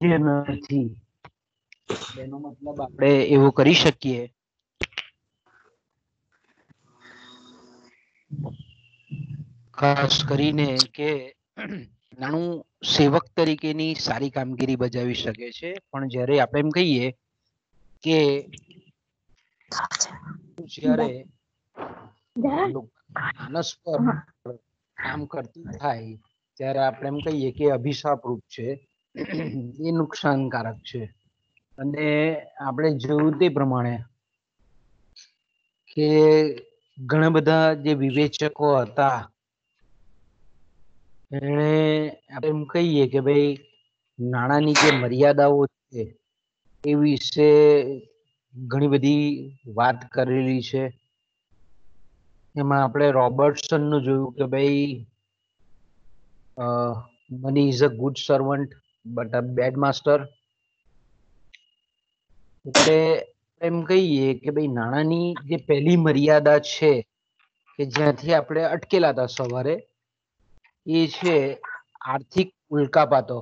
જે નથી. એનો મતલબ આપણે એવું કરી શકીએ. ખાસ કરીને કે નાણું સેવક તરીકેની સારી કામગીરી બજાવી શકે છે. પણ જ્યારે આપણે એમ કહીએ કે જ્યારે માનસ પર કામ કરતી થાય ત્યારે આપણે એમ કહીએ કે અભિશાપ રૂપ છે. એ નુકસાનકારક છે. અને આપણે જોયું તે પ્રમાણે કે ઘણા બધા જે વિવેચકો હતા એને આપણે એમ કહીએ કે ભાઈ, નાણાંની જે મર્યાદાઓ છે, એ વિશે ઘણી બધી વાત કરેલી છે. એમાં આપણે રોબર્ટસનનું જોયું કે ભાઈ money is a good servant but bad master એટલે એમ કહીએ કે ભાઈ નાણાંની જે પહેલી મર્યાદા છે કે જ્યાંથી આપણે અટકેલા હતા સવારે, એ છે આર્થિક ઉલ્કાપાતો.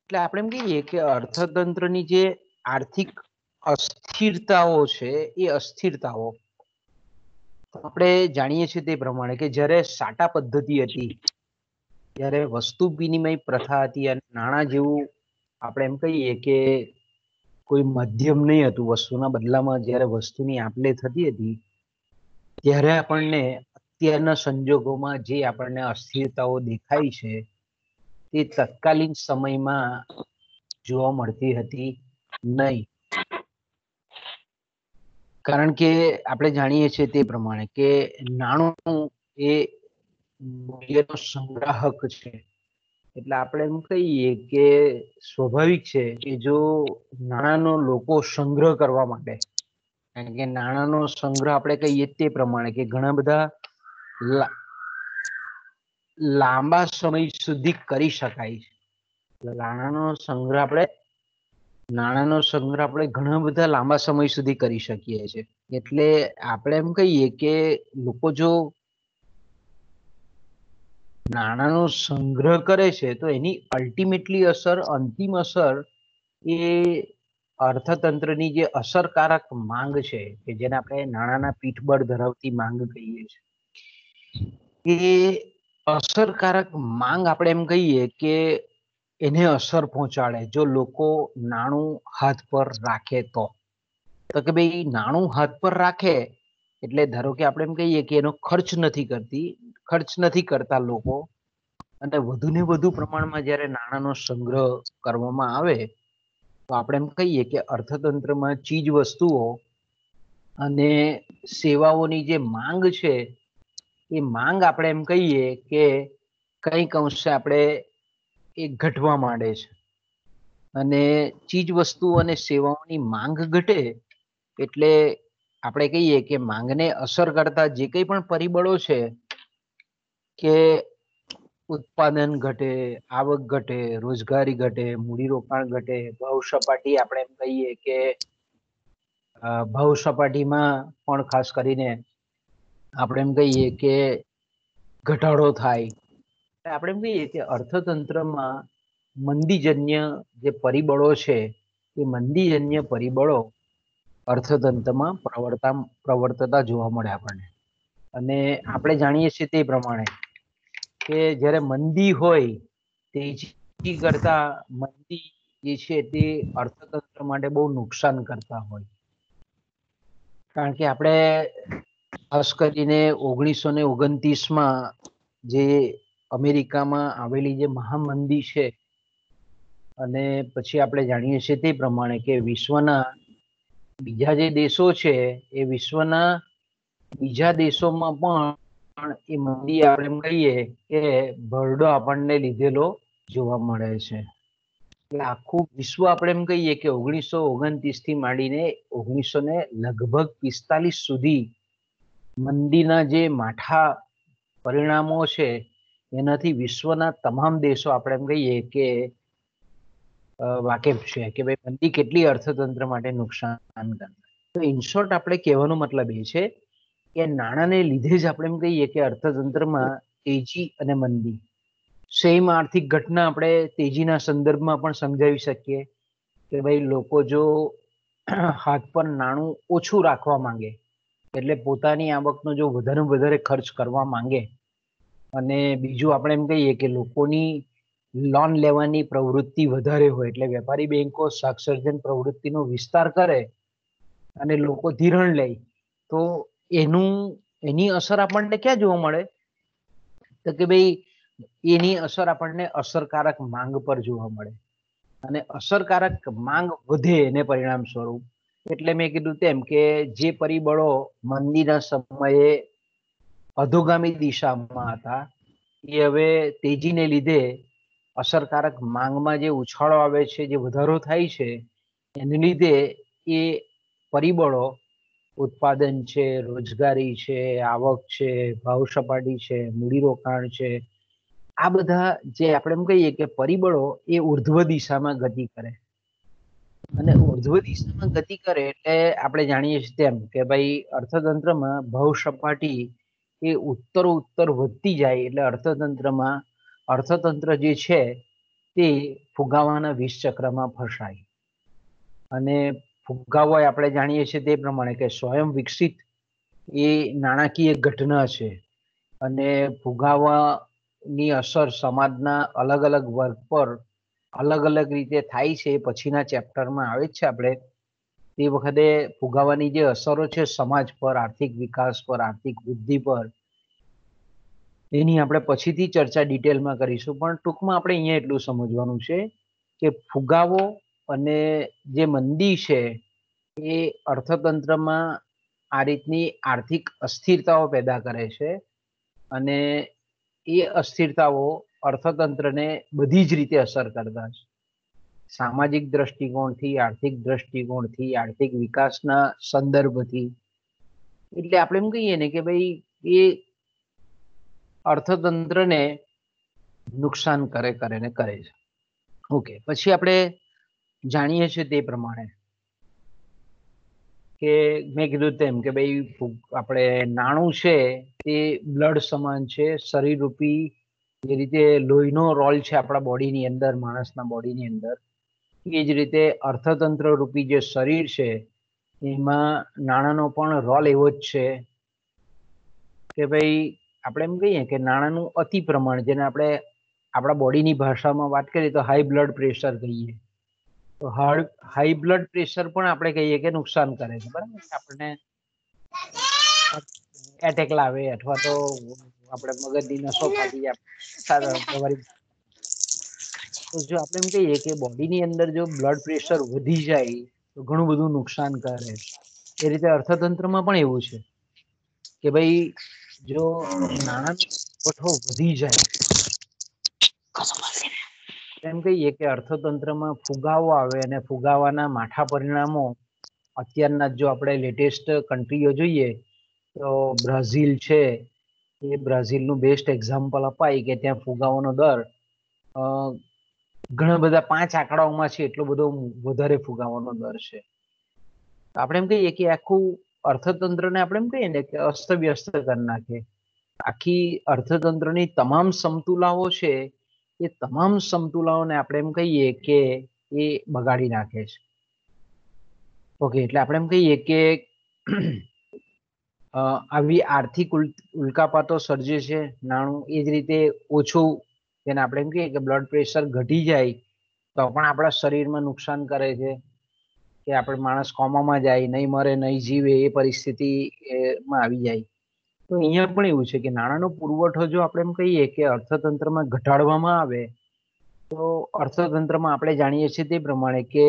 એટલે આપણે એમ કહીએ કે અર્થતંત્રની જે આર્થિક અસ્થિરતાઓ છે, એ અસ્થિરતાઓ. આપણે જાણીએ છીએ તે પ્રમાણે કે જ્યારે સાટા પદ્ધતિ હતી ત્યારે વસ્તુ વિનિમય પ્રથા હતી અને નાણાં જેવું આપણે એમ કહીએ કે કોઈ માધ્યમ નહીં હતું વસ્તુના બદલામાં. જ્યારે વસ્તુની આપલે થતી હતી, ત્યારે આપણને અત્યારના સંજોગોમાં જે આપણને અસ્થિરતાઓ દેખાય છે, તે તત્કાલીન સમયમાં જોવા મળતી હતી નહીં. કારણ કે આપણે જાણીએ છીએ તે પ્રમાણે કે નાણું એ મૂલ્યનો સંગ્રાહક છે. એટલે આપણે એમ કહીએ કે સ્વાભાવિક છે કે જો નાણાંનો લોકો સંગ્રહ કરવા માટે કારણ કે નાણાંનો સંગ્રહ આપણે કહીએ તે પ્રમાણે કે ઘણા બધા લાંબા સમય સુધી કરી શકાય છે. નાણાંનો સંગ્રહ આપણે, નાણાંનો સંગ્રહ આપણે ઘણા બધા લાંબા સમય સુધી કરી શકીએ છીએ. એટલે આપણે એમ કહીએ કે લોકો જો નાણાંનો સંગ્રહ કરે છે, તો એની અલ્ટિમેટલી અસર, અંતિમ અસર એ અર્થતંત્રની જે અસરકારક માંગ છે, કે જેને આપણે નાણાંના પીઠબળ ધરાવતી માંગ કહીએ છીએ. એ અસરકારક માંગ આપણે એમ કહીએ કે એને અસર પહોંચાડે, જો લોકો નાણું હાથ પર રાખે તો. તો કે ભાઈ, નાણું હાથ પર રાખે એટલે ધારો કે આપણે એમ કહીએ કે એનો ખર્ચ નથી કરતી, ખર્ચ નથી કરતા લોકો. અને વધુ ને વધુ પ્રમાણમાં જ્યારે નાણાંનો સંગ્રહ કરવામાં આવે, તો આપણે એમ કહીએ કે અર્થતંત્રમાં ચીજ વસ્તુઓ અને સેવાઓની જે માંગ છે, એ માંગ આપણે એમ કહીએ કે કંઈક અંશે આપણે એ ઘટવા માંડે છે. અને ચીજ વસ્તુઓ અને સેવાઓની માંગ ઘટે, એટલે આપણે કહીએ કે માંગને અસર કરતા જે કંઈ પણ પરિબળો છે, કે ઉત્પાદન ઘટે, આવક ઘટે, રોજગારી ઘટે, મૂડીરોકાણ ઘટે, ભાવ સપાટી આપણે એમ કહીએ કે ભાવ સપાટીમાં પણ ખાસ કરીને આપણે એમ કહીએ કે ઘટાડો થાય. આપણે એમ કહીએ કે અર્થતંત્રમાં મંદીજન્ય જે પરિબળો છે, એ મંદીજન્ય પરિબળો અર્થતંત્રમાં પ્રવર્તા પ્રવર્તતા જોવા મળે આપણને. અને આપણે જાણીએ છીએ તે પ્રમાણે કે જ્યારે મંદી હોય તેજી કરતા મંદી જે છે તે અર્થતંત્ર માટે બહુ નુકસાન કરતા હોય. કારણ કે આપણે ખાસ કરીને ઓગણીસો ને ઓગણત્રીસમાં જે અમેરિકામાં આવેલી જે મહામંદી છે અને પછી આપણે જાણીએ છીએ તે પ્રમાણે કે વિશ્વના બીજા જે દેશો છે, એ વિશ્વના બીજા દેશોમાં પણ એ મંદી આપણે કહીએ કે ભરડો આપણને લીધેલો જોવા મળે છે. આખું વિશ્વ આપણે એમ કહીએ કે ઓગણીસો ઓગણત્રીસથી માંડીને ઓગણીસો ને લગભગ પિસ્તાલીસ સુધી મંદીના જે માઠા પરિણામો છે, એનાથી વિશ્વના તમામ દેશો આપણે એમ કહીએ કે વાકેફ છે કે ભાઈ મંદી કેટલી અર્થતંત્ર માટે નુકસાન તો ઇન શોર્ટ આપણે કહેવાનો મતલબ એ છે કે નાણાંને લીધે જ આપણે એમ કહીએ કે અર્થતંત્રમાં તેજી અને મંદી. સેમ આર્થિક ઘટના આપણે તેજીના સંદર્ભમાં પણ સમજાવી શકીએ કે ભાઈ લોકો જો હાથ પર નાણું ઓછું રાખવા માંગે, એટલે પોતાની આવકનો જો વધારે વધારે ખર્ચ કરવા માંગે અને બીજું આપણે એમ કહીએ કે લોકોની લોન લેવાની પ્રવૃત્તિ વધારે હોય. એટલે વેપારી બેંકો શાકસર્જન પ્રવૃત્તિનો વિસ્તાર કરે અને લોકો ધિરણ લે. તો એનું, એની અસર આપણને ક્યાં જોવા મળે? તો કે ભાઈ, એની અસર આપણને અસરકારક માંગ પર જોવા મળે. અને અસરકારક માંગ વધે એને પરિણામ સ્વરૂપ. એટલે મેં કીધું તેમ કે જે પરિબળો મંદીના સમયે અધોગામી દિશામાં હતા, એ હવે તેજીને લીધે અસરકારક માંગમાં જે ઉછાળો આવે છે, જે વધારો થાય છે, એને લીધે એ પરિબળો ઉત્પાદન છે, રોજગારી છે, આવક છે, ભાવ સપાટી છે, મૂડીરોકાણ છે, આ બધા જે આપણે એમ કહીએ કે પરિબળો એ ઉર્ધ્વ દિશામાં ગતિ કરે. અને ઉર્ધ્વ દિશામાં ગતિ કરે એટલે આપણે જાણીએ છીએ તેમ કે ભાઈ અર્થતંત્રમાં ભાવ સપાટી એ ઉત્તર ઉત્તર વધતી જાય એટલે અર્થતંત્રમાં અર્થતંત્ર જે છે, તે ફુગાવાના વીસ ચક્રમાં ફસાય. અને ફુગાવો આપણે જાણીએ છીએ તે પ્રમાણે કે સ્વયં વિકસિત એ નાણાકીય ઘટના છે. અને ફુગાવાની અસર સમાજના અલગ અલગ વર્ગ પર અલગ અલગ રીતે થાય છે પછીના ચેપ્ટરમાં આવે છે આપણે. તે વખતે ફુગાવાની જે અસરો છે સમાજ પર, આર્થિક વિકાસ પર, આર્થિક વૃદ્ધિ પર એની આપણે પછીથી ચર્ચા ડિટેલમાં કરીશું. પણ ટૂંકમાં આપણે અહીંયા એટલું સમજવાનું છે કે ફુગાવો અને જે મંદી છે એ અર્થતંત્રમાં આ રીતની આર્થિક અસ્થિરતાઓ પેદા કરે છે અને એ અસ્થિરતાઓ અર્થતંત્રને બધી જ રીતે અસર કરતા છે. સામાજિક દ્રષ્ટિકોણથી, આર્થિક દ્રષ્ટિકોણથી, આર્થિક વિકાસના સંદર્ભથી. એટલે આપણે એમ કહીએ ને કે ભાઈ એ અર્થતંત્રને નુકસાન કરે કરે ને કરે છે. ઓકે પછી આપણે જાણીએ છીએ તે પ્રમાણે કે મેં કીધું તેમ કે ભાઈ આપણે નાણું છે તે બ્લડ સમાન છે, શરીર રૂપી જે રીતે લોહીનો રોલ છે આપણા બોડીની અંદર, માણસના બોડીની અંદર, એ જ રીતે અર્થતંત્ર રૂપી જે શરીર છે, એમાં નાણાંનો પણ રોલ એવો જ છે કે ભાઈ આપણે એમ કહીએ કે નાણાંનું અતિ પ્રમાણ, જેને આપણે આપણા બોડીની ભાષામાં વાત કરીએ તો હાઈ બ્લડ પ્રેશર કહીએ. તો હાઈ બ્લડ પ્રેશર પણ આપણે કહીએ કે નુકસાન કરે છે, બરાબર? આપણને એટેક લાવે અથવા તો આપણે મગજની નસો ફાટી જાય તો જો આપણે એમ કહીએ કે બોડીની અંદર જો બ્લડ પ્રેશર વધી જાય, તો ઘણું બધું નુકસાન કરે એ રીતે અર્થતંત્રમાં પણ એવું છે કે ભાઈ જો નાણાંનો પુરવઠો વધી જાય. એમ કહીએ કે અર્થતંત્રમાં ફુગાવો આવે અને ફુગાવાના માઠા પરિણામો અત્યારના જો આપણે લેટેસ્ટ કન્ટ્રીઓ જોઈએ, તો બ્રાઝિલ છે. એ બ્રાઝિલનું બેસ્ટ એક્ઝામ્પલ અપાય કે ત્યાં ફુગાવાનો દર ઘણા બધા પાંચ આંકડાઓમાં છે, એટલો બધો વધારે ફુગાવાનો દર છે. આપણે એમ કહીએ કે આખું અર્થતંત્રને આપણે એમ કહીએ ને કે અસ્તવ્યસ્ત કરી નાખે. આખી અર્થતંત્રની તમામ સમતુલાઓ છે, એ તમામ સમતુલાઓને આપણે એમ કહીએ કે એ બગાડી નાખે છે. ઓકે, એટલે આપણે એમ કહીએ કે આવી આર્થિક ઉલ્કાપાતો સર્જે છે, નાણું એ જ રીતે ઓછું તેને આપણે એમ કહીએ કે બ્લડ પ્રેશર ઘટી જાય, તો પણ આપણા શરીરમાં નુકસાન કરે છે. કે આપણે માણસ કોમામાં જાય, નહીં મરે, નહીં જીવે, એ પરિસ્થિતિમાં આવી જાય. તો અહીંયા પણ એવું છે કે નાણાંનો પુરવઠો જો આપણે એમ કહીએ કે અર્થતંત્રમાં ઘટાડવામાં આવે, તો અર્થતંત્રમાં આપણે જાણીએ છીએ તે પ્રમાણે કે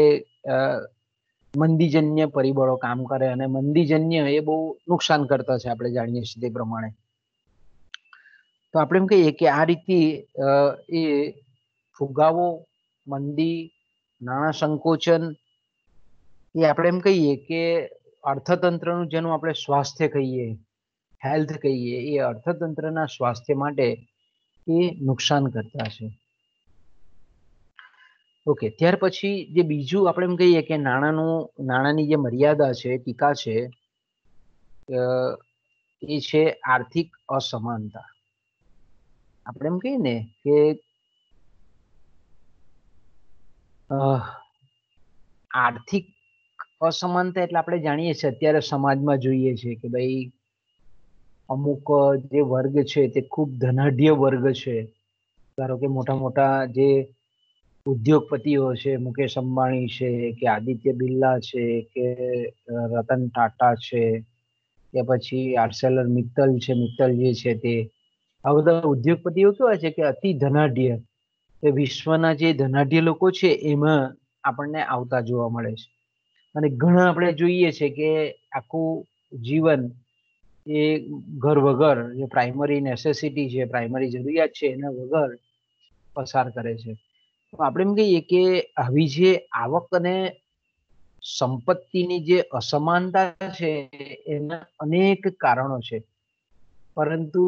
મંદીજન્ય પરિબળો કામ કરે અને મંદીજન્ય એ બહુ નુકસાન કરતા છે આપણે જાણીએ છીએ તે પ્રમાણે. તો આપણે એમ કહીએ કે આ રીતે એ ફુગાવો, મંદી, નાણાં સંકોચન એ આપણે એમ કહીએ કે અર્થતંત્રનું જેનું આપણે સ્વાસ્થ્ય કહીએ હેલ્થ કહીએ, એ અર્થતંત્રના સ્વાસ્થ્ય માટે એ નુકસાન કરતા છે. ઓકે ત્યાર પછી જે બીજું આપણે એમ કહીએ કે નાણાંનું, નાણાંની જે મર્યાદા છે, ટીકા છે એ છે આર્થિક અસમાનતા. આપણે એમ કહીએ ને કે આર્થિક અસમાનતા એટલે આપણે જાણીએ છીએ. અત્યારે સમાજમાં જોઈએ છે કે ભાઈ અમુક જે વર્ગ છે તે ખૂબ ધનાઢ્ય વર્ગ છે. ધારો કે મોટા મોટા જે ઉદ્યોગપતિઓ છે, મુકેશ અંબાણી છે, કે આદિત્ય બિરલા છે, કે રતન ટાટા છે, કે પછી આર્સેલર મિત્તલ છે, મિત્તલ જે છે તે. આ બધા ઉદ્યોગપતિઓ કેવા છે કે અતિ ધનાઢ્ય. વિશ્વના જે ધનાઢ્ય લોકો છે, એમાં આપણને આવતા જોવા મળે છે. અને ઘણા આપણે જોઈએ છે કે આખું જીવન એ ઘર વગર, જે પ્રાઇમરી નેસેસિટી છે પ્રાઇમરી જરૂરિયાત છે, એના વગર પસાર કરે છે. તો આપણે એમ કહીએ કે આવી જે આવક અને સંપત્તિની જે અસમાનતા છે, એના અનેક કારણો છે. પરંતુ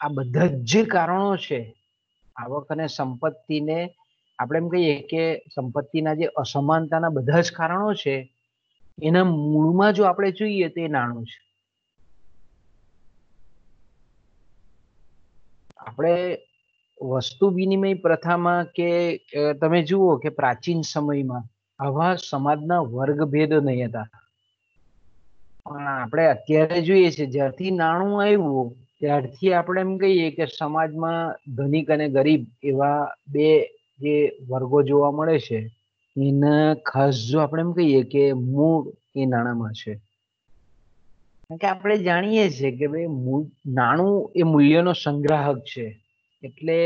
આ બધા જ જે કારણો છે, આવક અને સંપત્તિને આપણે એમ કહીએ કે સંપત્તિના જે અસમાનતાના બધા જ કારણો છે એના મૂળમાં જો આપણે જોઈએ તો એ નાણું છે. આપણે વસ્તુ વિનિમય પ્રથામાં કે તમે જુઓ કે પ્રાચીન સમયમાં આવા સમાજના વર્ગભેદ નહીં હતા. પણ આપણે અત્યારે જોઈએ છે, જ્યારથી નાણું આવ્યું, ત્યારથી આપણે એમ કહીએ કે સમાજમાં ધનિક અને ગરીબ એવા બે જે વર્ગો જોવા મળે છે એના ખાસ જો આપણે એમ કહીએ કે મૂળ એ નાણામાં છે. કારણ કે આપણે જાણીએ છીએ કે ભાઈ નાણું એ મૂલ્યનો સંગ્રાહક છે. એટલે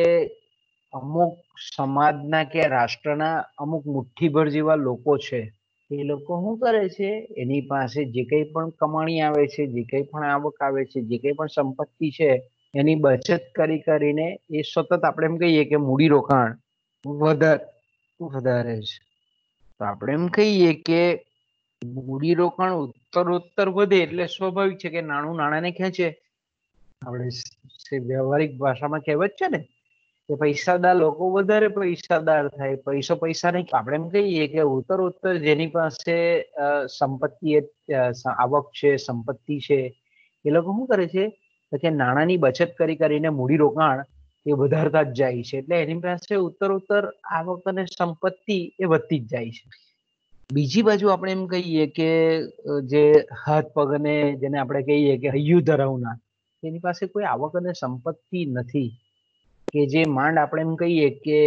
અમુક સમાજના કે રાષ્ટ્રના અમુક મુઠ્ઠીભર જેવા લોકો છે. એ લોકો શું કરે છે? એની પાસે જે કંઈ પણ કમાણી આવે છે, જે કંઈ પણ આવક આવે છે, જે કંઈ પણ સંપત્તિ છે, એની બચત કરી કરીને એ સતત આપણે એમ કહીએ કે મૂડી રોકાણ વધારે વધારે છે તો આપણે એમ કહીએ કે મૂડી રોકાણ ઉત્તરોત્તર વધે એટલે સ્વાભાવિક છે કે નાણું નાણાંને ખેંચે આપણે વ્યવહારિક ભાષામાં કહેવત છે ને, કે પૈસાદાર લોકો વધારે પૈસાદાર થાય. પૈસો પૈસા નહીં, આપણે એમ કહીએ કે ઉત્તર ઉત્તર જેની પાસે સંપત્તિ આવક છે, સંપત્તિ છે, એ લોકો શું કરે છે? કે નાણાંની બચત કરી કરીને મૂડી રોકાણ એ વધારતા જ જાય છે. એટલે એની પાસે ઉત્તર આવક અને સંપત્તિ એ વધતી જ જાય છે. બીજી બાજુ આપણે એમ કહીએ કે જે હાથ પગને જેને આપણે કહીએ કે હૈયું ધરાવનાર, એની પાસે કોઈ આવક અને સંપત્તિ નથી. કે જે માંડ આપણે એમ કહીએ કે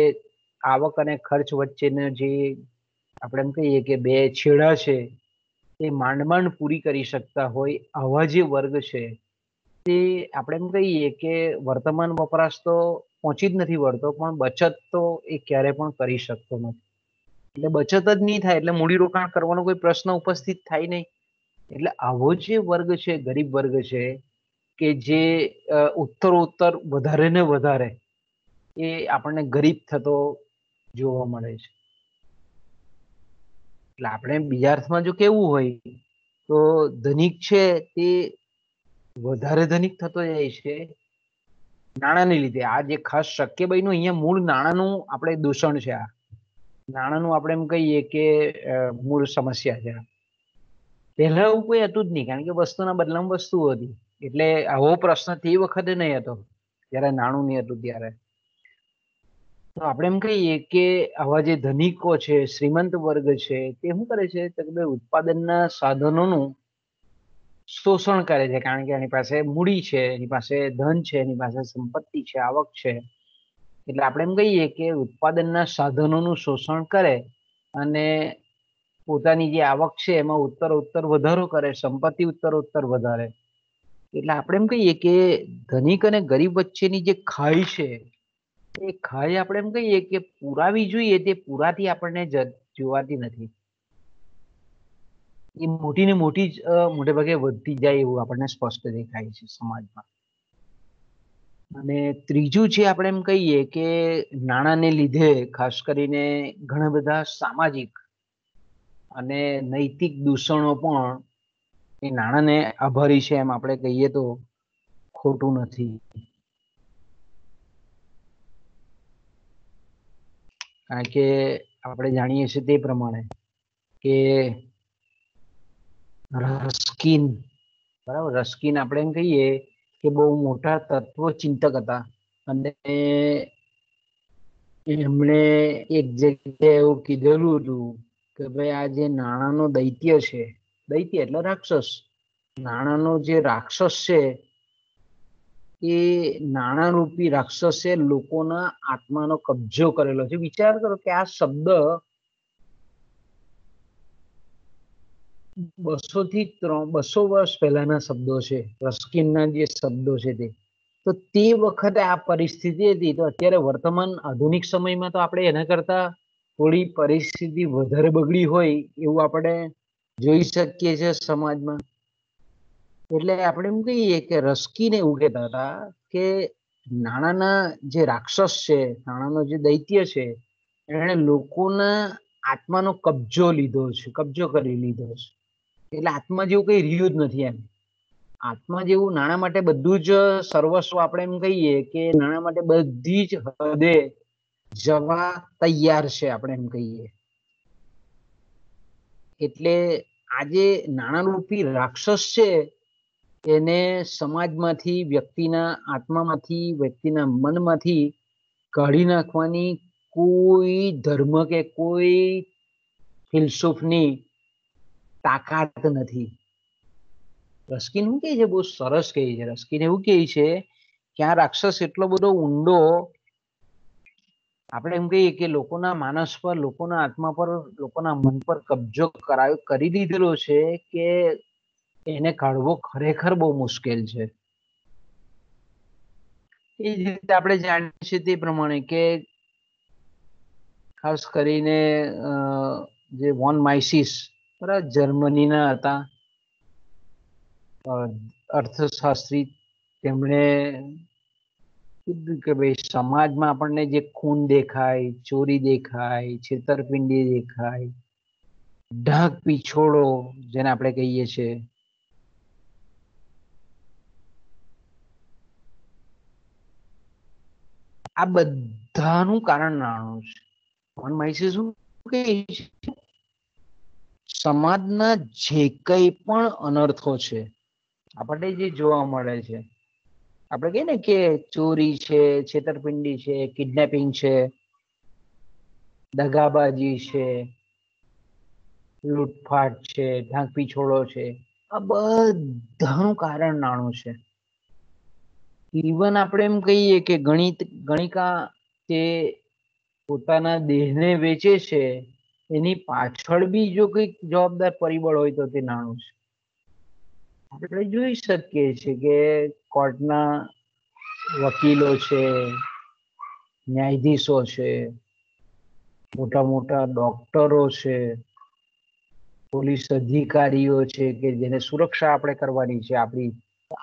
આવક અને ખર્ચ વચ્ચેનો જે આપણે એમ કહીએ કે બે છેડા છે, એ માંડ માંડ પૂરી કરી શકતા હોય આવા જે વર્ગ છે તે આપણે એમ કહીએ કે વર્તમાન વપરાશ તો પહોંચી જ નથી વળતો, પણ બચત તો એ ક્યારે પણ કરી શકતો નથી. એટલે બચત જ નહીં થાય, એટલે મૂડીરોકાણ કરવાનો કોઈ પ્રશ્ન ઉપસ્થિત થાય નહીં. એટલે આવો જે વર્ગ છે, ગરીબ વર્ગ છે, કે જે ઉત્તર ઉત્તર વધારે ને વધારે, એ આપણને ગરીબ થતો જોવા મળે છે. એટલે આપણે બીજા અર્થમાં જો કેવું હોય, તો ધનિક છે તે વધારે ધનિક થતો જાય છે નાણાંને લીધે. આ જે ખાસ શક્ય બન્યું, અહીંયા મૂળ નાણાંનું આપણે દૂષણ છે આ. નાણાંનું આપણે એમ કહીએ કે મૂળ સમસ્યા છે પહેલા એવું કોઈ હતું જ નહીં, કારણ કે વસ્તુના બદલામાં વસ્તુ હતી. એટલે આવો પ્રશ્ન તે વખતે નહીં હતો, જ્યારે નાણું નહીં હતું ત્યારે. તો આપણે એમ કહીએ કે આવા જે ધનિકો છે, શ્રીમંત વર્ગ છે, તે શું કરે છે? તો કે ઉત્પાદનના સાધનોનું શોષણ કરે છે, કારણ કે એની પાસે મૂડી છે, એની પાસે ધન છે, એની પાસે સંપત્તિ છે, આવક છે. એટલે આપણે એમ કહીએ કે ઉત્પાદનના સાધનોનું શોષણ કરે અને પોતાની જે આવક છે, એમાં ઉત્તર ઉત્તર વધારો કરે, સંપત્તિ ઉત્તર ઉત્તર વધારે. એટલે આપણે એમ કહીએ કે ધનિક અને ગરીબ વચ્ચેની જે ખાઈ છે, એ ખાઈ આપણે એમ કહીએ કે પુરાવી જોઈએ, તે પુરાથી આપણને જોવાતી નથી. એ મોટી ને મોટી જ મોટે ભાગે વધતી જાય એવું આપણને સ્પષ્ટ દેખાય છે સમાજમાં. અને ત્રીજું છે આપણે એમ કહીએ કે નાણાંને લીધે ખાસ કરીને ઘણા બધા સામાજિક અને નૈતિક દૂષણો પણ એ નાણાંને આભારી છે એમ આપણે કહીએ તો ખોટું નથી. કારણ કે આપણે જાણીએ છીએ તે પ્રમાણે કે રસ્કિન. બરાબર, રસ્કિન આપણે એમ કહીએ કે બહુ મોટા તત્વ ચિંતક હતા. અને એમણે એક જગ્યાએ એવું કીધેલું હતું કે ભાઈ આ જે નાણાંનો દૈત્ય છે, દૈત્ય એટલે રાક્ષસ. નાણાંનો જે રાક્ષસ છે, એ નાણાંરૂપી રાક્ષસે લોકોના આત્માનો કબજો કરેલો છે. વિચાર કરો કે આ શબ્દ બસો થી ત્રણ, બસો વર્ષ પહેલાના શબ્દો છે, રસ્કિનના જે શબ્દો છે તે. તો તે વખતે આ પરિસ્થિતિ હતી. તો અત્યારે વર્તમાન આધુનિક સમયમાં તો આપણે એના કરતા થોડી પરિસ્થિતિ વધારે બગડી હોય એવું આપણે જોઈ શકીએ છીએ સમાજમાં. એટલે આપણે એમ કહીએ કે રસ્કીને એવું કહેતા હતા કે નાણાંના જે રાક્ષસ છે, નાણાંનો જે દૈત્ય છે, એણે લોકોના આત્માનો કબજો લીધો છે, કબજો કરી લીધો છે. એટલે આત્મા જેવું કઈ રહ્યું જ નથી એમ. આત્મા જેવું નાણા માટે બધું જ સર્વસ્વ આપણે એમ કહીએ કે નાણા માટે બધી જ હદે જવા તૈયાર છે આપણે એમ કહીએ. એટલે આજે નાણારૂપી રાક્ષસ છે, એને સમાજમાંથી, વ્યક્તિના આત્મામાંથી, વ્યક્તિના મનમાંથી કાઢી નાખવાની કોઈ ધર્મ કે કોઈ ફિલસુફની તાકાત નથી. રસ્કીન શું કહે છે? બહુ સરસ કહે છે. રસ્કિન એવું કહે છે કે આ રાક્ષસ એટલો બધો ઊંડો, આપણે એમ કહીએ કે લોકોના માનસ પર, લોકોના આત્મા પર, લોકોના મન પર કબજો કરાયો, કરી દીધેલો છે કે એને કાઢવો ખરેખર બહુ મુશ્કેલ છે. એ જ રીતે આપણે જાણીએ છીએ તે પ્રમાણે કે ખાસ કરીને જે વોન માઇસિસ બરાબર જર્મનીના હતા. અર્થશાસ્ત્રી તેમણે કીધું કે ભાઈ, સમાજમાં આપણને જે ખૂન દેખાય, ચોરી દેખાય, છેતરપિંડી દેખાય, ઢાંક પીછોડો જેને આપણે કહીએ છીએ. આ બધાનું કારણ નાણું છે. વન માઇસી શું કે સમાજના જે કંઈ પણ અનર્થો છે, આપણને જે જોવા મળે છે. આપણે કહીએ ને કે ચોરી છે, છેતરપિંડી છે, કિડનેપિંગ છે, દગાબાજી છે, લૂંટફાટ છે ઢાંકપી છોડો છે, આ બધાનું કારણ નાણું છે. ઇવન આપણે એમ કહીએ કે ગણિત, ગણિકા તે પોતાના દેહને વેચે છે એની પાછળ બી જો કંઈક જવાબદાર પરિબળ હોય તો તે નાણું છે. આપણે જોઈ શકીએ છીએ કે કોર્ટના વકીલો છે, ન્યાયાધીશો છે મોટા મોટા ડોક્ટરો છે, પોલીસ અધિકારીઓ છે કે જેને સુરક્ષા આપણે કરવાની છે આપણી.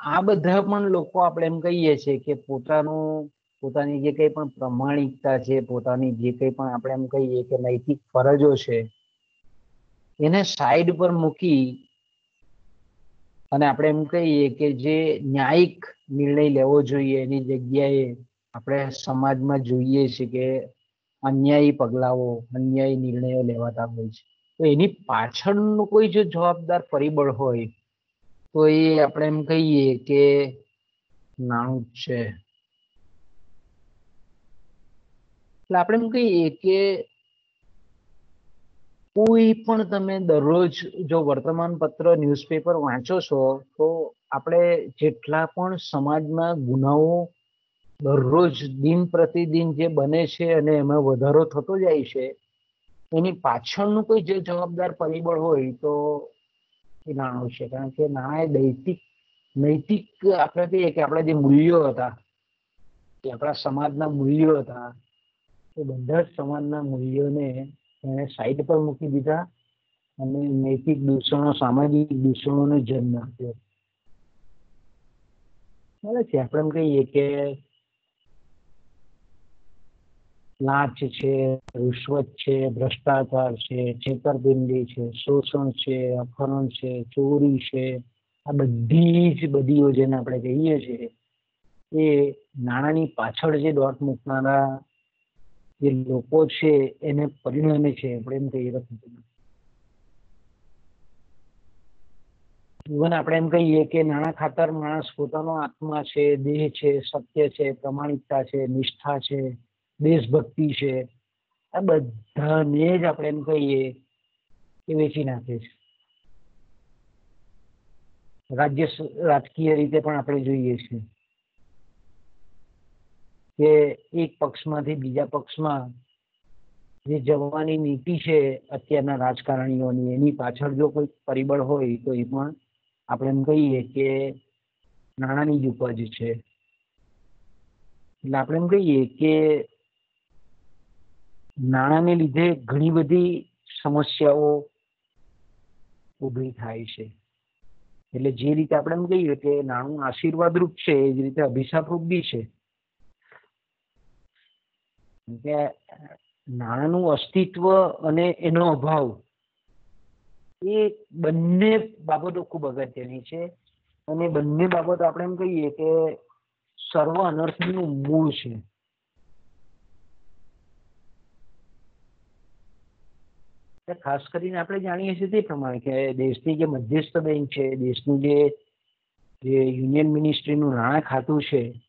આ બધા પણ લોકો આપણે એમ કહીએ છીએ કે પોતાનું પોતાની જે કંઈ પણ પ્રમાણિકતા છે, પોતાની જે કંઈ પણ આપણે એમ કહીએ કે નૈતિક ફરજો છે, એને સાઈડ પર મૂકી અને આપણે એમ કહીએ કે જે ન્યાયિક નિર્ણય લેવો જોઈએ, એની જગ્યાએ આપણે સમાજમાં જોઈએ છીએ કે અન્યાયી પગલાઓ, અન્યાયી નિર્ણયો લેવાતા હોય છે. તો એની પાછળનું કોઈ જો જવાબદાર પરિબળ હોય, તો એ આપણે એમ કહીએ કે નાણું છે. એટલે આપણે એમ કહીએ કે કોઈ પણ તમે દરરોજ જો વર્તમાન પત્ર ન્યૂઝપેપર વાંચો છો, તો આપણે જેટલા પણ સમાજમાં ગુનાઓ દરરોજ દિન પ્રતિદિન જે બને છે અને એમાં વધારો થતો જાય છે, એની પાછળનું કોઈ જે જવાબદાર પરિબળ હોય તો એ નાણું છે. કારણ કે નાણાં એ નૈતિક નૈતિક આપણે કહીએ કે આપણા જે મૂલ્યો હતા કે આપણા સમાજના મૂલ્યો હતા એ બધા સમાજના મૂલ્યોને એને સાઈડ પર મૂકી દીધા અને નૈતિક દૂષણો, સામાજિક દૂષણોને જન્મ આપ્યો. બરાબર છે, આપણે એમ કહીએ કે લાંચ છે, રુશ્વત છે, ભ્રષ્ટાચાર છે, છેતરપિંડી છે, શોષણ છે, અપહરણ છે, ચોરી છે, આ બધી જ બધીઓ જેને આપણે કહીએ છીએ, એ નાણાંની પાછળ જે દોટ મૂકનારા જે લોકો છે, એને પરિણમે છે, આપણે એમ કહીએ ઇવન આપણે એમ કહીએ કે નાણાં ખાતર માણસ પોતાનો આત્મા છે, દેહ છે, સત્ય છે, પ્રમાણિકતા છે, નિષ્ઠા છે, દેશભક્તિ છે, આ બધાને જ આપણે એમ કહીએ કે વેચી નાખે છે. રાજ્ય રાજકીય રીતે પણ આપણે જોઈએ છીએ. કે એક પક્ષમાંથી બીજા પક્ષમાં જે જવાની નીતિ છે અત્યારના રાજકારણીઓની, એની પાછળ જો કોઈ પરિબળ હોય તો એ પણ આપણે એમ કહીએ કે નાણાંની જ ઉપજ છે. એટલે આપણે એમ કહીએ કે નાણાંને લીધે ઘણી બધી સમસ્યાઓ ઊભી થાય છે. એટલે જે રીતે આપણે એમ કહીએ કે નાણું આશીર્વાદ રૂપ છે, એ જ રીતે અભિશાપ રૂપ બી છે. કે, નાણાંનું અસ્તિત્વ અને એનો અભાવ એ બંને બાબતો ખૂબ અગત્યની છે. અને બંને બાબતો આપણે એમ કહીએ કે સર્વ અનર્થનું મૂળ છે. ખાસ કરીને આપણે જાણીએ છીએ તે પ્રમાણે કે દેશની જે મધ્યસ્થ બેંક છે, દેશનું જે જે યુનિયન મિનિસ્ટ્રીનું નાણાં ખાતું છે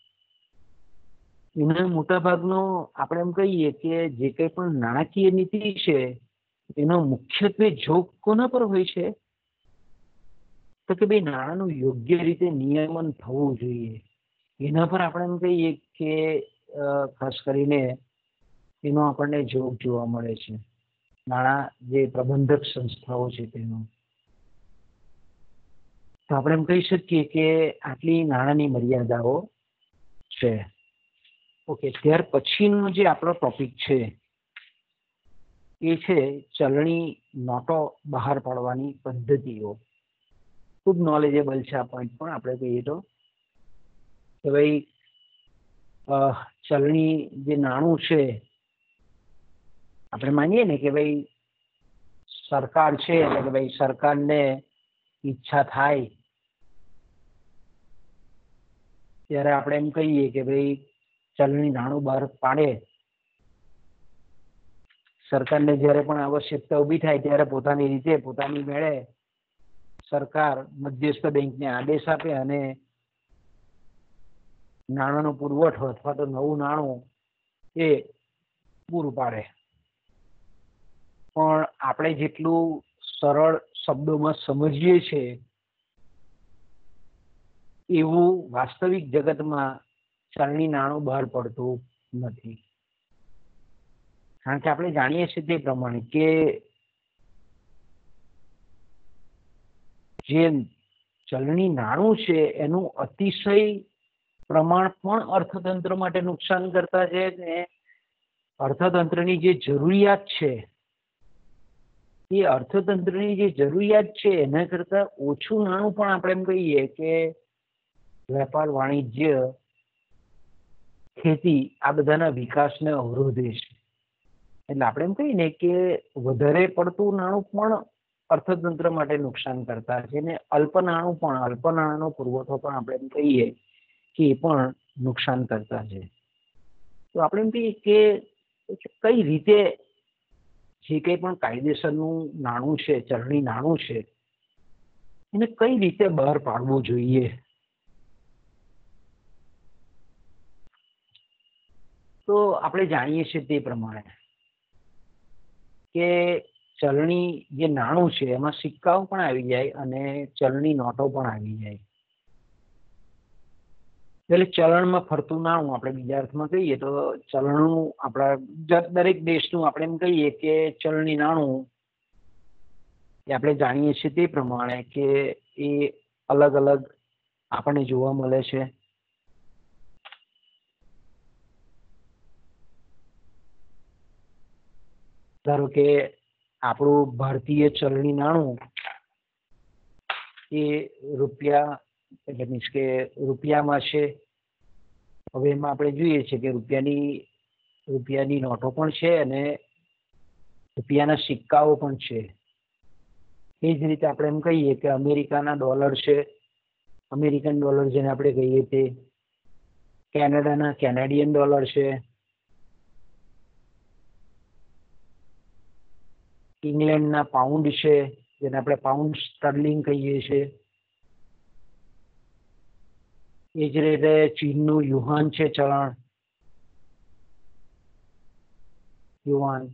એના મોટા ભાગનો આપણે એમ કહીએ કે જે કંઈ પણ નાણાકીય નીતિ છે, એનો મુખ્યત્વે જોગ કોના પર હોય છે? તો કે ભાઈ નાણાંનું યોગ્ય રીતે નિયમન થવું જોઈએ. એના પર આપણે એમ કહીએ કે ખાસ કરીને એનો આપણને જોગ જોવા મળે છે. નાણાં જે પ્રબંધક સંસ્થાઓ છે તેનો. તો આપણે એમ કહી શકીએ કે આટલી નાણાંની મર્યાદાઓ છે. ઓકે ત્યાર પછીનો જે આપણો ટોપિક છે, એ છે ચલણી નોટો બહાર પાડવાની પદ્ધતિઓ. ખૂબ નોલેજેબલ છે આ પોઈન્ટ પણ આપણે કહીએ તો. કે ભાઈ ચલણી જે નાણું છે, આપણે માનીએ ને કે ભાઈ, સરકાર છે એટલે કે ભાઈ સરકારને ઈચ્છા થાય. ત્યારે આપણે એમ કહીએ કે ભાઈ ચલણી નાણું બહાર પાડે. સરકારને જ્યારે પણ આવશ્યકતા ઊભી થાય ત્યારે પોતાની રીતે પોતાની મેળે સરકાર મધ્યસ્થ બેંકને આદેશ આપે અને નાણાંનો પુરવઠો અથવા તો નવું નાણું એ પૂરું પાડે. પણ આપણે જેટલું સરળ શબ્દોમાં સમજીએ છીએ, એવું વાસ્તવિક જગતમાં ચલણી નાણું બહાર પડતું નથી. કારણ કે આપણે જાણીએ છીએ તે પ્રમાણે કે જે ચલણી નાણું છે એનું અતિશય પ્રમાણ પણ અર્થતંત્ર માટે નુકસાન કરતા છે ને અર્થતંત્રની જે જરૂરિયાત છે, એ અર્થતંત્રની જે જરૂરિયાત છે એના કરતા ઓછું નાણું પણ આપણે એમ કહીએ કે વેપાર વાણિજ્ય ખેતી આ બધાના વિકાસને અવરોધે છે. એટલે આપણે એમ કહીએ ને કે વધારે પડતું નાણું પણ અર્થતંત્ર માટે નુકસાન કરતા છે ને અલ્પ નાણું પણ અલ્પ નાણાંનો પુરવઠો પણ આપણે એમ કહીએ કે એ પણ નુકસાન કરતા છે. તો આપણે એમ કહીએ કે કઈ રીતે જે કંઈ પણ કાયદેસરનું નાણું છે, ચલણી નાણું છે, એને કઈ રીતે બહાર પાડવું જોઈએ? તો આપણે જાણીએ છીએ તે પ્રમાણે કે ચલણી જે નાણું છે, એમાં સિક્કાઓ પણ આવી જાય અને ચલણી નોટો પણ આવી જાય. એટલે ચલણમાં ફરતું નાણું આપણે બીજા અર્થમાં કહીએ તો ચલણનું આપણા દરેક દેશનું આપણે એમ કહીએ કે ચલણી નાણું એ આપણે જાણીએ છીએ તે પ્રમાણે કે એ અલગ અલગ આપણને જોવા મળે છે. ધારો કે આપણું ભારતીય ચલણી નાણું એ રૂપિયા એટલે મીન્સ કે રૂપિયામાં છે. હવે એમાં આપણે જોઈએ છે કે રૂપિયાની રૂપિયાની નોટો પણ છે અને રૂપિયાના સિક્કાઓ પણ છે. એ જ રીતે આપણે એમ કહીએ કે અમેરિકાના ડોલર છે. અમેરિકન ડોલર જેને આપણે કહીએ તે કેનેડાના કેનેડિયન ડોલર છે. ઇંગ્લેન્ડના પાઉન્ડ છે, જેને આપણે પાઉન્ડ સ્ટર્લિંગ કહીએ છીએ. એ જ રીતે ચીનનું યુહાન છે ચલણ. યુવાન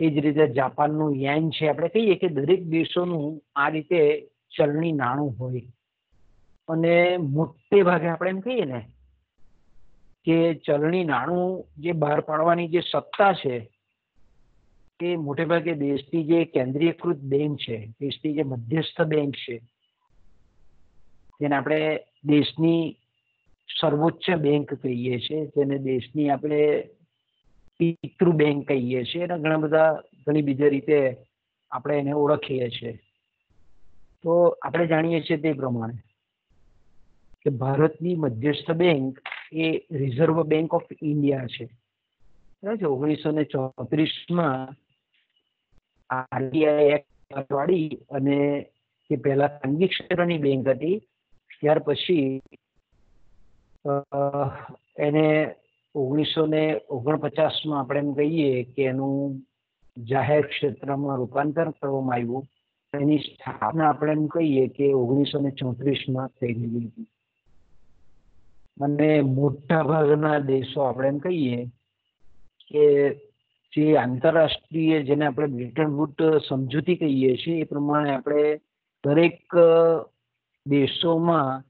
એ જ રીતે જાપાનનું યેન છે. આપણે કહીએ કે દરેક દેશોનું આ રીતે ચલણી નાણું હોય. અને મોટે ભાગે આપણે એમ કહીએ ને કે ચલણી નાણું જે બહાર પાડવાની જે સત્તા છે, એ મોટે ભાગે દેશની જે કેન્દ્રીયકૃત બેંક છે, દેશની જે મધ્યસ્થ બેંક છે, જેને આપણે દેશની સર્વોચ્ચ બેંક કહીએ છીએ, જેને દેશની આપણે પિતૃ બેંક કહીએ છીએ અને ઘણા બધા ઘણી બીજી રીતે આપણે એને ઓળખીએ છીએ. તો આપણે જાણીએ છીએ તે પ્રમાણે કે ભારતની મધ્યસ્થ બેંક એ રિઝર્વ બેંક ઓફ ઇન્ડિયા છે. ઓગણીસો ને ચોત્રીસમાં આરબીઆઈ એક્ટ વાળી અને એ પહેલા ખાનગી ક્ષેત્રની બેંક હતી. ત્યાર પછી એને ઓગણીસો ને ઓગણપચાસમાં આપણે એમ કહીએ કે એનું જાહેર ક્ષેત્રમાં રૂપાંતર કરવામાં આવ્યું. એની સ્થાપના આપણે એમ કહીએ કે ઓગણીસો ને ચોત્રીસમાં થઈ ગઈ હતી. અને મોટા ભાગના દેશો આપણે એમ કહીએ કે જે આંતરરાષ્ટ્રીય જેને આપણે બ્રિટન વુડ સમજૂતી કહીએ છીએ, એ પ્રમાણે આપણે દરેક દેશોમાં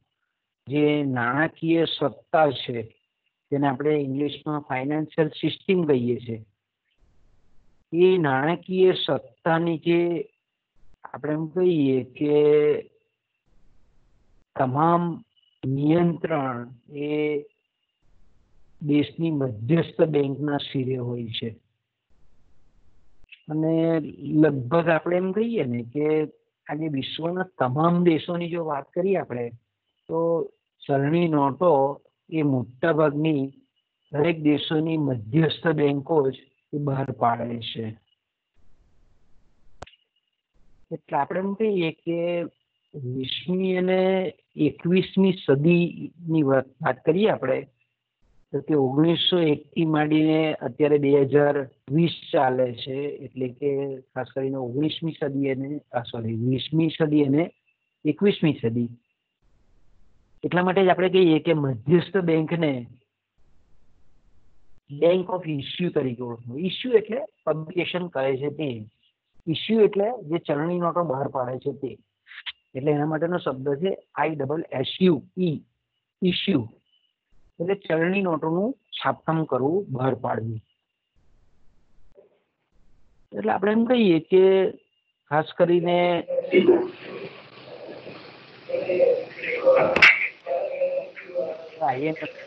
જે નાણાકીય સત્તા છે, જેને આપણે ઇંગ્લિશમાં ફાઇનાન્શિયલ સિસ્ટમ કહીએ છીએ, એ નાણાકીય સત્તાની જે આપણે એમ કહીએ કે તમામ નિયંત્રણ એ દેશની મધ્યસ્થ બેંકના શિરે હોય છે. અને લગભગ આપણે એમ કહીએ ને કે આજે વિશ્વના તમામ દેશોની જો વાત કરીએ આપણે, તો ચલણી નોટો એ મોટા ભાગની દરેક દેશોની મધ્યસ્થ બેંકો જ એ બહાર પાડે છે. એટલે આપણે એમ કહીએ કે વીસમી અને એકવીસમી સદીની વાત કરીએ આપણે, તો કે ઓગણીસો એકથી માંડીને અત્યારે બે હજાર વીસ ચાલે છે, એટલે કે ખાસ કરીને ઓગણીસમી સદી અને સોરી વીસમી સદી અને એકવીસમી સદી. એટલા માટે જ આપણે કહીએ કે મધ્યસ્થ બેંકને બેંક ઓફ ઇસ્યુ તરીકે ઓળખવું ઇસ્યુ એટલે પબ્લિકેશન કરે છે તે. ઇસ્યુ એટલે જે ચલણી નોટો બહાર પાડે છે તે. એટલે એના માટેનો શબ્દ છે I double S U E issue એટલે ચલણી નોટોનું છાપકામ કરવું બહાર પાડવું. એટલે આપણે એમ કહીએ કે ખાસ કરીને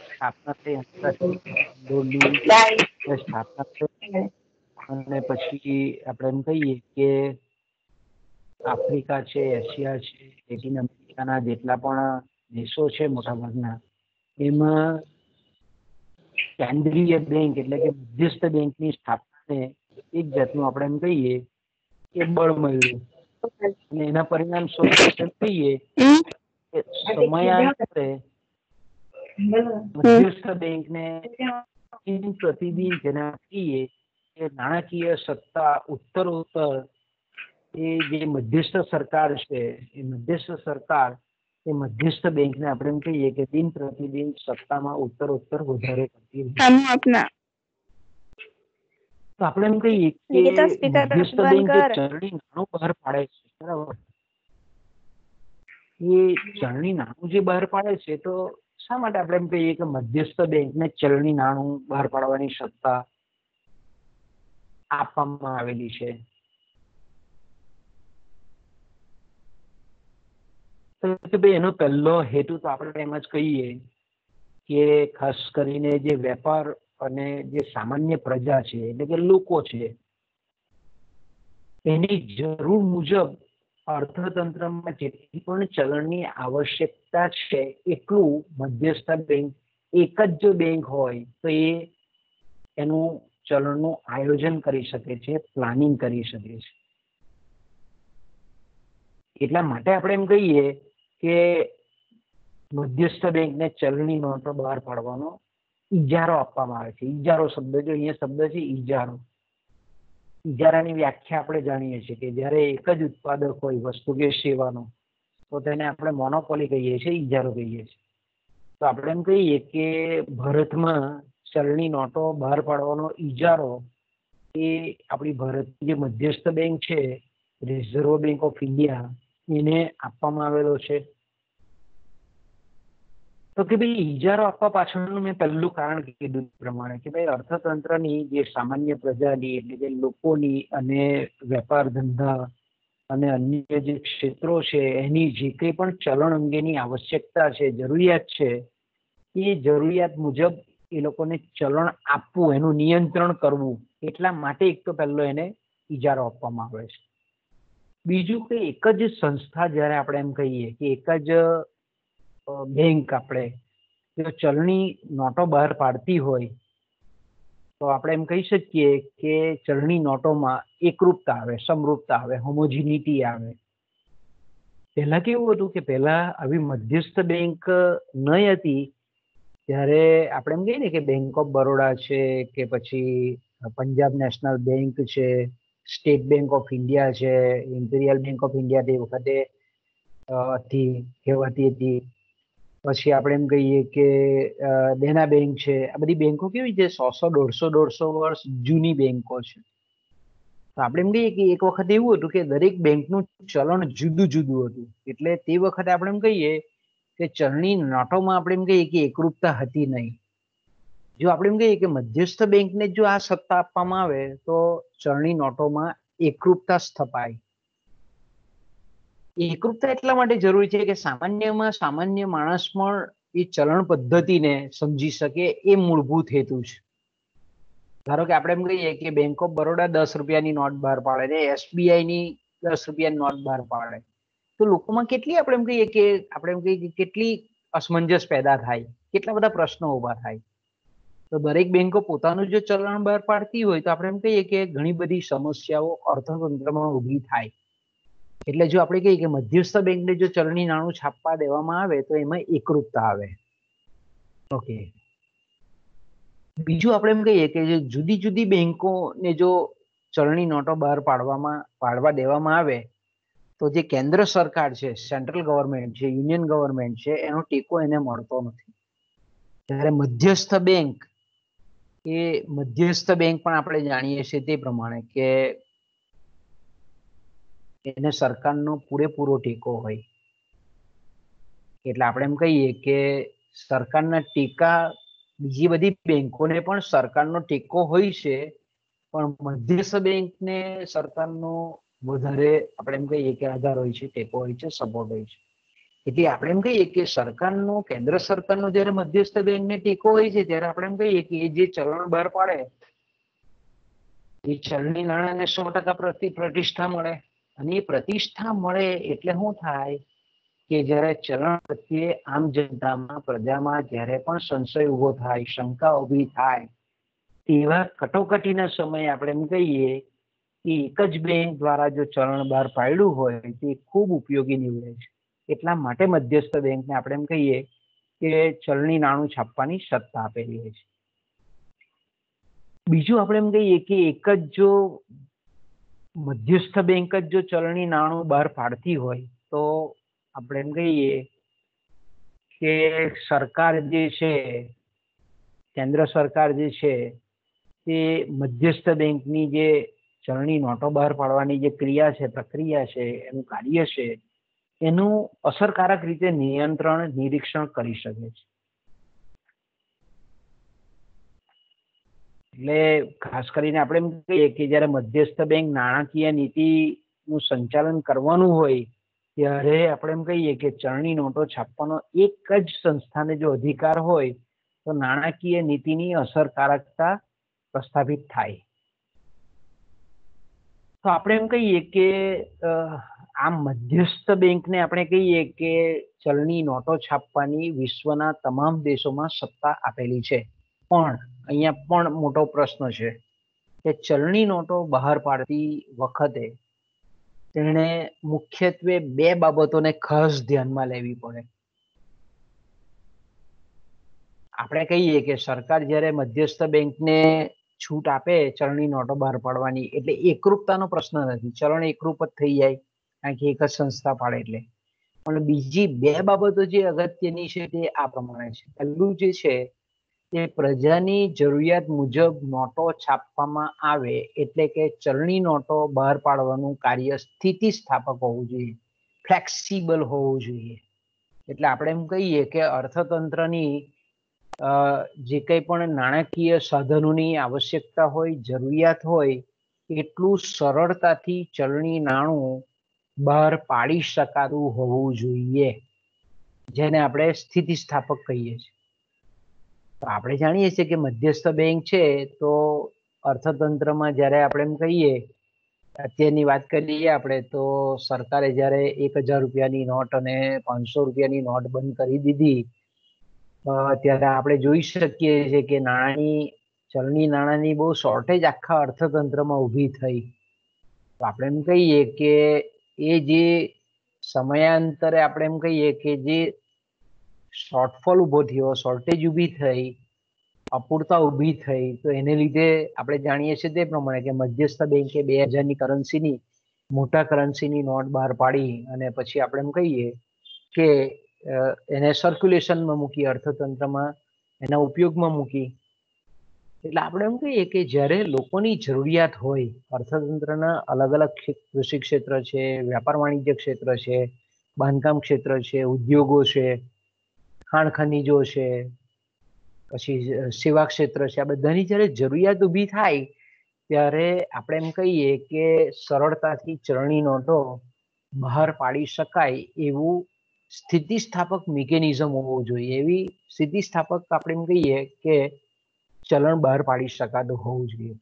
સ્થાપના થઈ, અને પછી આપણે એમ કહીએ કે આફ્રિકા છે, એશિયા છે, લેટિન અમેરિકાના જેટલા પણ દેશો છે મોટાભાગના, એમાં કેન્દ્રીય બેંક એટલે કે મધ્યસ્થ બેંકની સ્થાપનાને એક જાતનું આપણે એમ કહીએ કે બળ મળ્યું. અને એના પરિણામ સ્વરૂપે કહીએ કે સમયાંતરે મધ્યસ્થ બેંકને પ્રતિદિન જેને કહીએ કે નાણાકીય સત્તા ઉત્તરોત્તર એ જે મધ્યસ્થ સરકાર છે એ મધ્યસ્થ સરકાર એ મધ્યસ્થ બેંકને આપણે એમ કહીએ કે દિન પ્રતિદિન સત્તામાં ઉત્તર ઉત્તર વધારે કરતી તો આપણે એમ કહીએ કે મધ્યસ્થ બેંક ચલણી નાણું બહાર પાડે છે બરાબર? એ ચલણી નાણું જે બહાર પાડે છે તો શા માટે આપણે એમ કહીએ કે મધ્યસ્થ બેંકને ચલણી નાણું બહાર પાડવાની સત્તા આપવામાં આવેલી છે? એનો પહેલો હેતુ તો આપણે એમ જ કહીએ કે ખાસ કરીને જે વેપાર અને જે સામાન્ય પ્રજા છે, એટલે કે લોકો છે, એની જરૂર મુજબ અર્થતંત્રમાં જેટલી પણ ચલણની આવશ્યકતા છે, એટલું મધ્યસ્થ બેંક, એક જ જો બેંક હોય તો એ એનું ચલણનું આયોજન કરી શકે છે, પ્લાનિંગ કરી શકે છે. એટલા માટે આપણે એમ કહીએ કે મધ્યસ્થ બેંકને ચલણી નોટો બહાર પાડવાનો ઇજારો આપવામાં આવે છે. ઇજારો શબ્દ જો અહીંયા શબ્દ છે ઇજારો ઇજારાની વ્યાખ્યા આપણે જાણીએ છીએ કે જ્યારે એક જ ઉત્પાદક હોય વસ્તુ કે સેવાનો, તો તેને આપણે મોનોપોલી કહીએ છીએ ઇજારો કહીએ છીએ. તો આપણે એમ કહીએ કે ભારતમાં ચલણી નોટો બહાર પાડવાનો ઈજારો એ આપણી ભારતની જે મધ્યસ્થ બેંક છે, રિઝર્વ બેંક ઓફ ઇન્ડિયા એને આપવામાં આવેલો છે. તો કે ભાઈ ઈજારો આપવા પાછળનું મેં પહેલું કારણ કીધું પ્રમાણે કે ભાઈ અર્થતંત્રની જે સામાન્ય પ્રજાની એટલે કે લોકોની અને વેપાર ધંધા અને અન્ય જે ક્ષેત્રો છે એની જે કંઈ પણ ચલણ અંગેની આવશ્યકતા છે, જરૂરિયાત છે, એ જરૂરિયાત મુજબ એ લોકોને ચલણ આપવું, એનું નિયંત્રણ કરવું, એટલા માટે એક તો પહેલો એને ઈજારો આપવામાં આવે છે. બીજું કે એક જ સંસ્થા જ્યારે આપણે એમ કહીએ કે એક જ બેંક આપણે જો ચલણી નોટો બહાર પાડતી હોય, તો આપણે એમ કહી શકીએ કે ચલણી નોટોમાં એકરૂપતા આવે, સમરૂપતા આવે હોમોજિનિટી આવે. પહેલા કેવું હતું કે પહેલા આવી મધ્યસ્થ બેંક ન હતી, ત્યારે આપણે એમ કહીએ ને કે બેંક ઓફ બરોડા છે, કે પછી પંજાબ નેશનલ બેંક છે સ્ટેટ બેંક ઓફ ઇન્ડિયા છે ઇમ્પિરિયલ બેંક ઓફ ઇન્ડિયા તે વખતે હતી, કહેવાતી હતી. પછી આપણે એમ કહીએ કે દેના બેંક છે. આ બધી બેંકો કેવી છે સો સો, દોઢસો દોઢસો વર્ષ જૂની બેંકો છે? તો આપણે એમ કહીએ કે એક વખત એવું હતું કે દરેક બેંકનું ચલણ જુદું જુદું હતું. એટલે તે વખતે આપણે એમ કહીએ કે ચલણી નોટોમાં આપણે એમ કહીએ કે એકરૂપતા હતી નહીં. જો આપણે એમ કહીએ કે મધ્યસ્થ બેંકને જો આ સત્તા આપવામાં આવે, તો ચલણી નોટોમાં એકરૂપતા સ્થપાય. એકરૂપતા એટલા માટે જરૂરી છે કે સામાન્યમાં સામાન્ય માણસ પણ એ ચલણ પદ્ધતિને સમજી શકે એ મૂળભૂત હેતુ છે. ધારો કે આપણે એમ કહીએ કે બેંક ઓફ બરોડા દસ રૂપિયાની નોટ બહાર પાડે ને એસબીઆઈ ની દસ રૂપિયાની નોટ બહાર પાડે. તો લોકોમાં કેટલી આપણે એમ કહીએ કે, આપણે એમ કહીએ કે કેટલી અસમંજસ પેદા થાય, કેટલા બધા પ્રશ્નો ઊભા થાય. તો દરેક બેંકો પોતાનું જો ચલણ બહાર પાડતી હોય તો આપણે એમ કહીએ કે ઘણી બધી સમસ્યાઓ અર્થતંત્રમાં ઊભી થાય. એટલે જો આપણે કહીએ કે મધ્યસ્થ બેંકને જો ચલણી નાણું છાપવા દેવામાં આવે તો એમાં એકરૂપતા આવે. ઓકે. બીજું આપણે એમ કહીએ કે જુદી જુદી બેંકોને જો ચલણી નોટો બહાર પાડવામાં, પાડવા દેવામાં આવે તો જે કેન્દ્ર સરકાર છે, સેન્ટ્રલ ગવર્મેન્ટ છે, યુનિયન ગવર્મેન્ટ છે, એનો ટેકો એને મળતો નથી. જ્યારે મધ્યસ્થ બેંક એ મધ્યસ્થ બેંક પણ આપણે જાણીએ છીએ તે પ્રમાણે કે એને સરકારનો પૂરેપૂરો ટેકો હોય. એટલે આપણે એમ કહીએ કે સરકારના ટેકા બીજી બધી બેંકોને પણ સરકારનો ટેકો હોય છે, પણ મધ્યસ્થ બેંકને સરકારનો વધારે આપણે એમ કહીએ કે આધાર હોય છે, ટેકો હોય છે, સપોર્ટ હોય છે. એટલે આપણે એમ કહીએ કે સરકારનો, કેન્દ્ર સરકારનો જયારે મધ્યસ્થ બેંકને ટેકો હોય છે, ત્યારે આપણે એમ કહીએ કે એ જે ચલણ બહાર પાડે, એ ચલણી નાણાંને સો ટકા પ્રતિ, પ્રતિષ્ઠા મળે. અને એ પ્રતિષ્ઠા મળે એટલે શું થાય કે જ્યારે ચલણ પ્રત્યે આમ જનતામાં, પ્રજામાં જ્યારે પણ સંશય ઊભો થાય, શંકા ઊભી થાય, તેવા કટોકટીના સમયે આપણે એમ કહીએ કે એક જ બેંક દ્વારા જો ચલણ બહાર પાડ્યું હોય, તે ખૂબ ઉપયોગી નીવડે છે. એટલા માટે મધ્યસ્થ બેંકને આપણે એમ કહીએ કે ચલણી નાણું છાપવાની સત્તા આપેલી હોય છે. બીજું આપણે એમ કહીએ કે એક જ જો મધ્યસ્થ બેંક જ જો ચલણી નાણું બહાર પાડતી હોય તો આપણે એમ કહીએ કે સરકાર જે છે, કેન્દ્ર સરકાર જે છે તે મધ્યસ્થ બેંકની જે ચલણી નોટો બહાર પાડવાની જે ક્રિયા છે, પ્રક્રિયા છે, એનું કાર્ય છે એનું અસરકારક રીતે નિયંત્રણ, નિરીક્ષણ કરી શકે છે. એટલે ખાસ કરીને આપણે એમ કહીએ કે જ્યારે મધ્યસ્થ બેંક નાણાકીય નીતિનું સંચાલન કરવાનું હોય, ત્યારે આપણે એમ કહીએ કે ચલણી નોટો છાપવાનો એક જ સંસ્થાને જો અધિકાર હોય, તો નાણાકીય નીતિની અસરકારકતા પ્રસ્થાપિત થાય. તો આપણે એમ કહીએ કે આ મધ્યસ્થ બેંકને આપણે કહીએ કે ચલણી નોટો છાપવાની વિશ્વના તમામ દેશોમાં સત્તા આપેલી છે. પણ અહીંયા પણ મોટો પ્રશ્ન છે કે ચલણી નોટો બહાર પાડતી વખતે તેણે મુખ્યત્વે બે બાબતોને ખાસ ધ્યાનમાં લેવી પડે. આપણે કહીએ કે સરકાર જ્યારે મધ્યસ્થ બેંકને છૂટ આપે ચલણી નોટો બહાર પાડવાની, એટલે એકરૂપતાનો પ્રશ્ન નથી. ચલણ એકરૂપ જ થઈ જાય. કારણ કે એક જ સંસ્થા પાડે એટલે. પણ બીજી બે બાબતો જે અગત્યની છે તે આ પ્રમાણે છે. પહેલું જે છે તે પ્રજાની જરૂરિયાત મુજબ નોટો છાપવામાં આવે એટલે કે ચલણી નોટો બહાર પાડવાનું કાર્ય સ્થિતિસ્થાપક હોવું જોઈએ. ફ્લેક્સિબલ હોવું જોઈએ. એટલે આપણે એમ કહીએ કે અર્થતંત્રની જે કંઈ પણ નાણાકીય સાધનોની આવશ્યકતા હોય, જરૂરિયાત હોય, એટલું સરળતાથી ચલણી નાણું બહાર પાડી શકાતું હોવું જોઈએ, જેને આપણે સ્થિતિસ્થાપક કહીએ છીએ. તો આપણે જાણીએ છીએ કે મધ્યસ્થ બેંક છે, તો અર્થતંત્રમાં જ્યારે આપણે એમ કહીએ, અત્યારની વાત કરીએ આપણે, તો સરકારે જ્યારે એક હજાર રૂપિયાની નોટ અને પાંચસો રૂપિયાની નોટ બંધ કરી દીધી ત્યારે આપણે જોઈ શકીએ છીએ કે નાણાંની ચલણી નાણાંની બહુ શોર્ટેજ આખા અર્થતંત્રમાં ઊભી થઈ. આપણે એમ કહીએ કે એ જે સમયાંતરે આપણે એમ કહીએ કે જે શોર્ટફોલ ઊભો થયો શોર્ટેજ ઊભી થઈ, અપૂરતા ઊભી થઈ, તો એને લીધે આપણે જાણીએ છીએ તે પ્રમાણે કે મધ્યસ્થ બેંકે બે હજારની કરન્સીની મોટા કરન્સીની નોટ બહાર પાડી અને પછી આપણે એમ કહીએ કે એને સર્ક્યુલેશનમાં મૂકી, અર્થતંત્રમાં એના ઉપયોગમાં મૂકી એટલે આપણે એમ કહીએ કે જ્યારે લોકોની જરૂરિયાત હોય, અર્થતંત્રના અલગ અલગ કૃષિ ક્ષેત્ર છે વ્યાપાર વાણિજ્ય ક્ષેત્ર છે, બાંધકામ ક્ષેત્ર છે, ઉદ્યોગો છે, ખાણ ખનીજો છે, પછી સેવા ક્ષેત્ર છે, આ બધાની જ્યારે જરૂરિયાત ઊભી થાય, ત્યારે આપણે એમ કહીએ કે સરળતાથી ચરણી નોટો બહાર પાડી શકાય એવું સ્થિતિસ્થાપક મિકેનિઝમ હોવું જોઈએ. એવી સ્થિતિસ્થાપક આપણે એમ કહીએ કે ચલણ બહાર પાડી શકાતું હોવું જોઈએ.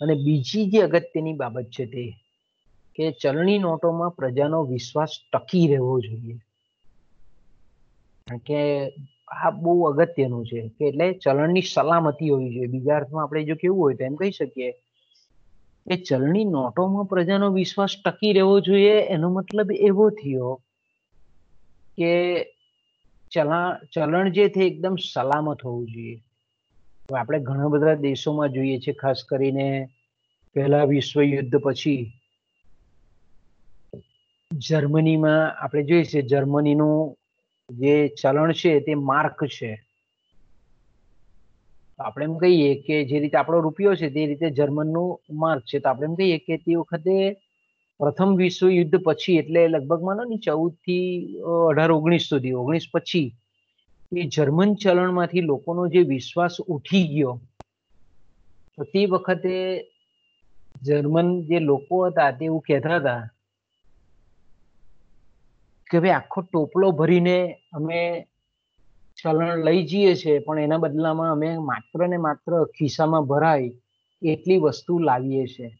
અને બીજી જે અગત્યની બાબત છે તે, કે ચલણી નોટોમાં પ્રજાનો વિશ્વાસ ટકી રહેવો જોઈએ. કારણ કે આ બહુ અગત્યનું છે, કે એટલે ચલણની સલામતી હોવી જોઈએ. બીજા અર્થમાં આપણે જો કેવું હોય તો એમ કહી શકીએ કે ચલણી નોટોમાં પ્રજાનો વિશ્વાસ ટકી રહેવો જોઈએ, એનો મતલબ એવો થયો કે ચલણ ચલણ જે છે એકદમ સલામત હોવું જોઈએ. આપણે ઘણા બધા દેશોમાં જોઈએ છે, ખાસ કરીને પહેલા વિશ્વ યુદ્ધ પછી. જર્મનીમાં આપણે જોઈએ છીએ જર્મનીનું જે ચલણ છે તે માર્ક છે. આપણે એમ કહીએ કે જે રીતે આપણો રૂપિયો છે તે રીતે જર્મનનું માર્ક છે. તો આપણે એમ કહીએ કે તે વખતે પ્રથમ વિશ્વ યુદ્ધ પછી એટલે લગભગ માનો ને ચૌદથી અઢાર ઓગણીસ સુધી, ઓગણીસ પછી એ જર્મન ચલણમાંથી લોકોનો જે વિશ્વાસ ઉઠી ગયો, તો તે વખતે જર્મન જે લોકો હતા તે એવું કહેતા હતા કે ભાઈ, આખો ટોપલો ભરીને અમે ચલણ લઈ જઈએ છીએ, પણ એના બદલામાં અમે માત્ર ને માત્ર ખિસ્સામાં ભરાય એટલી વસ્તુ લાવીએ છીએ.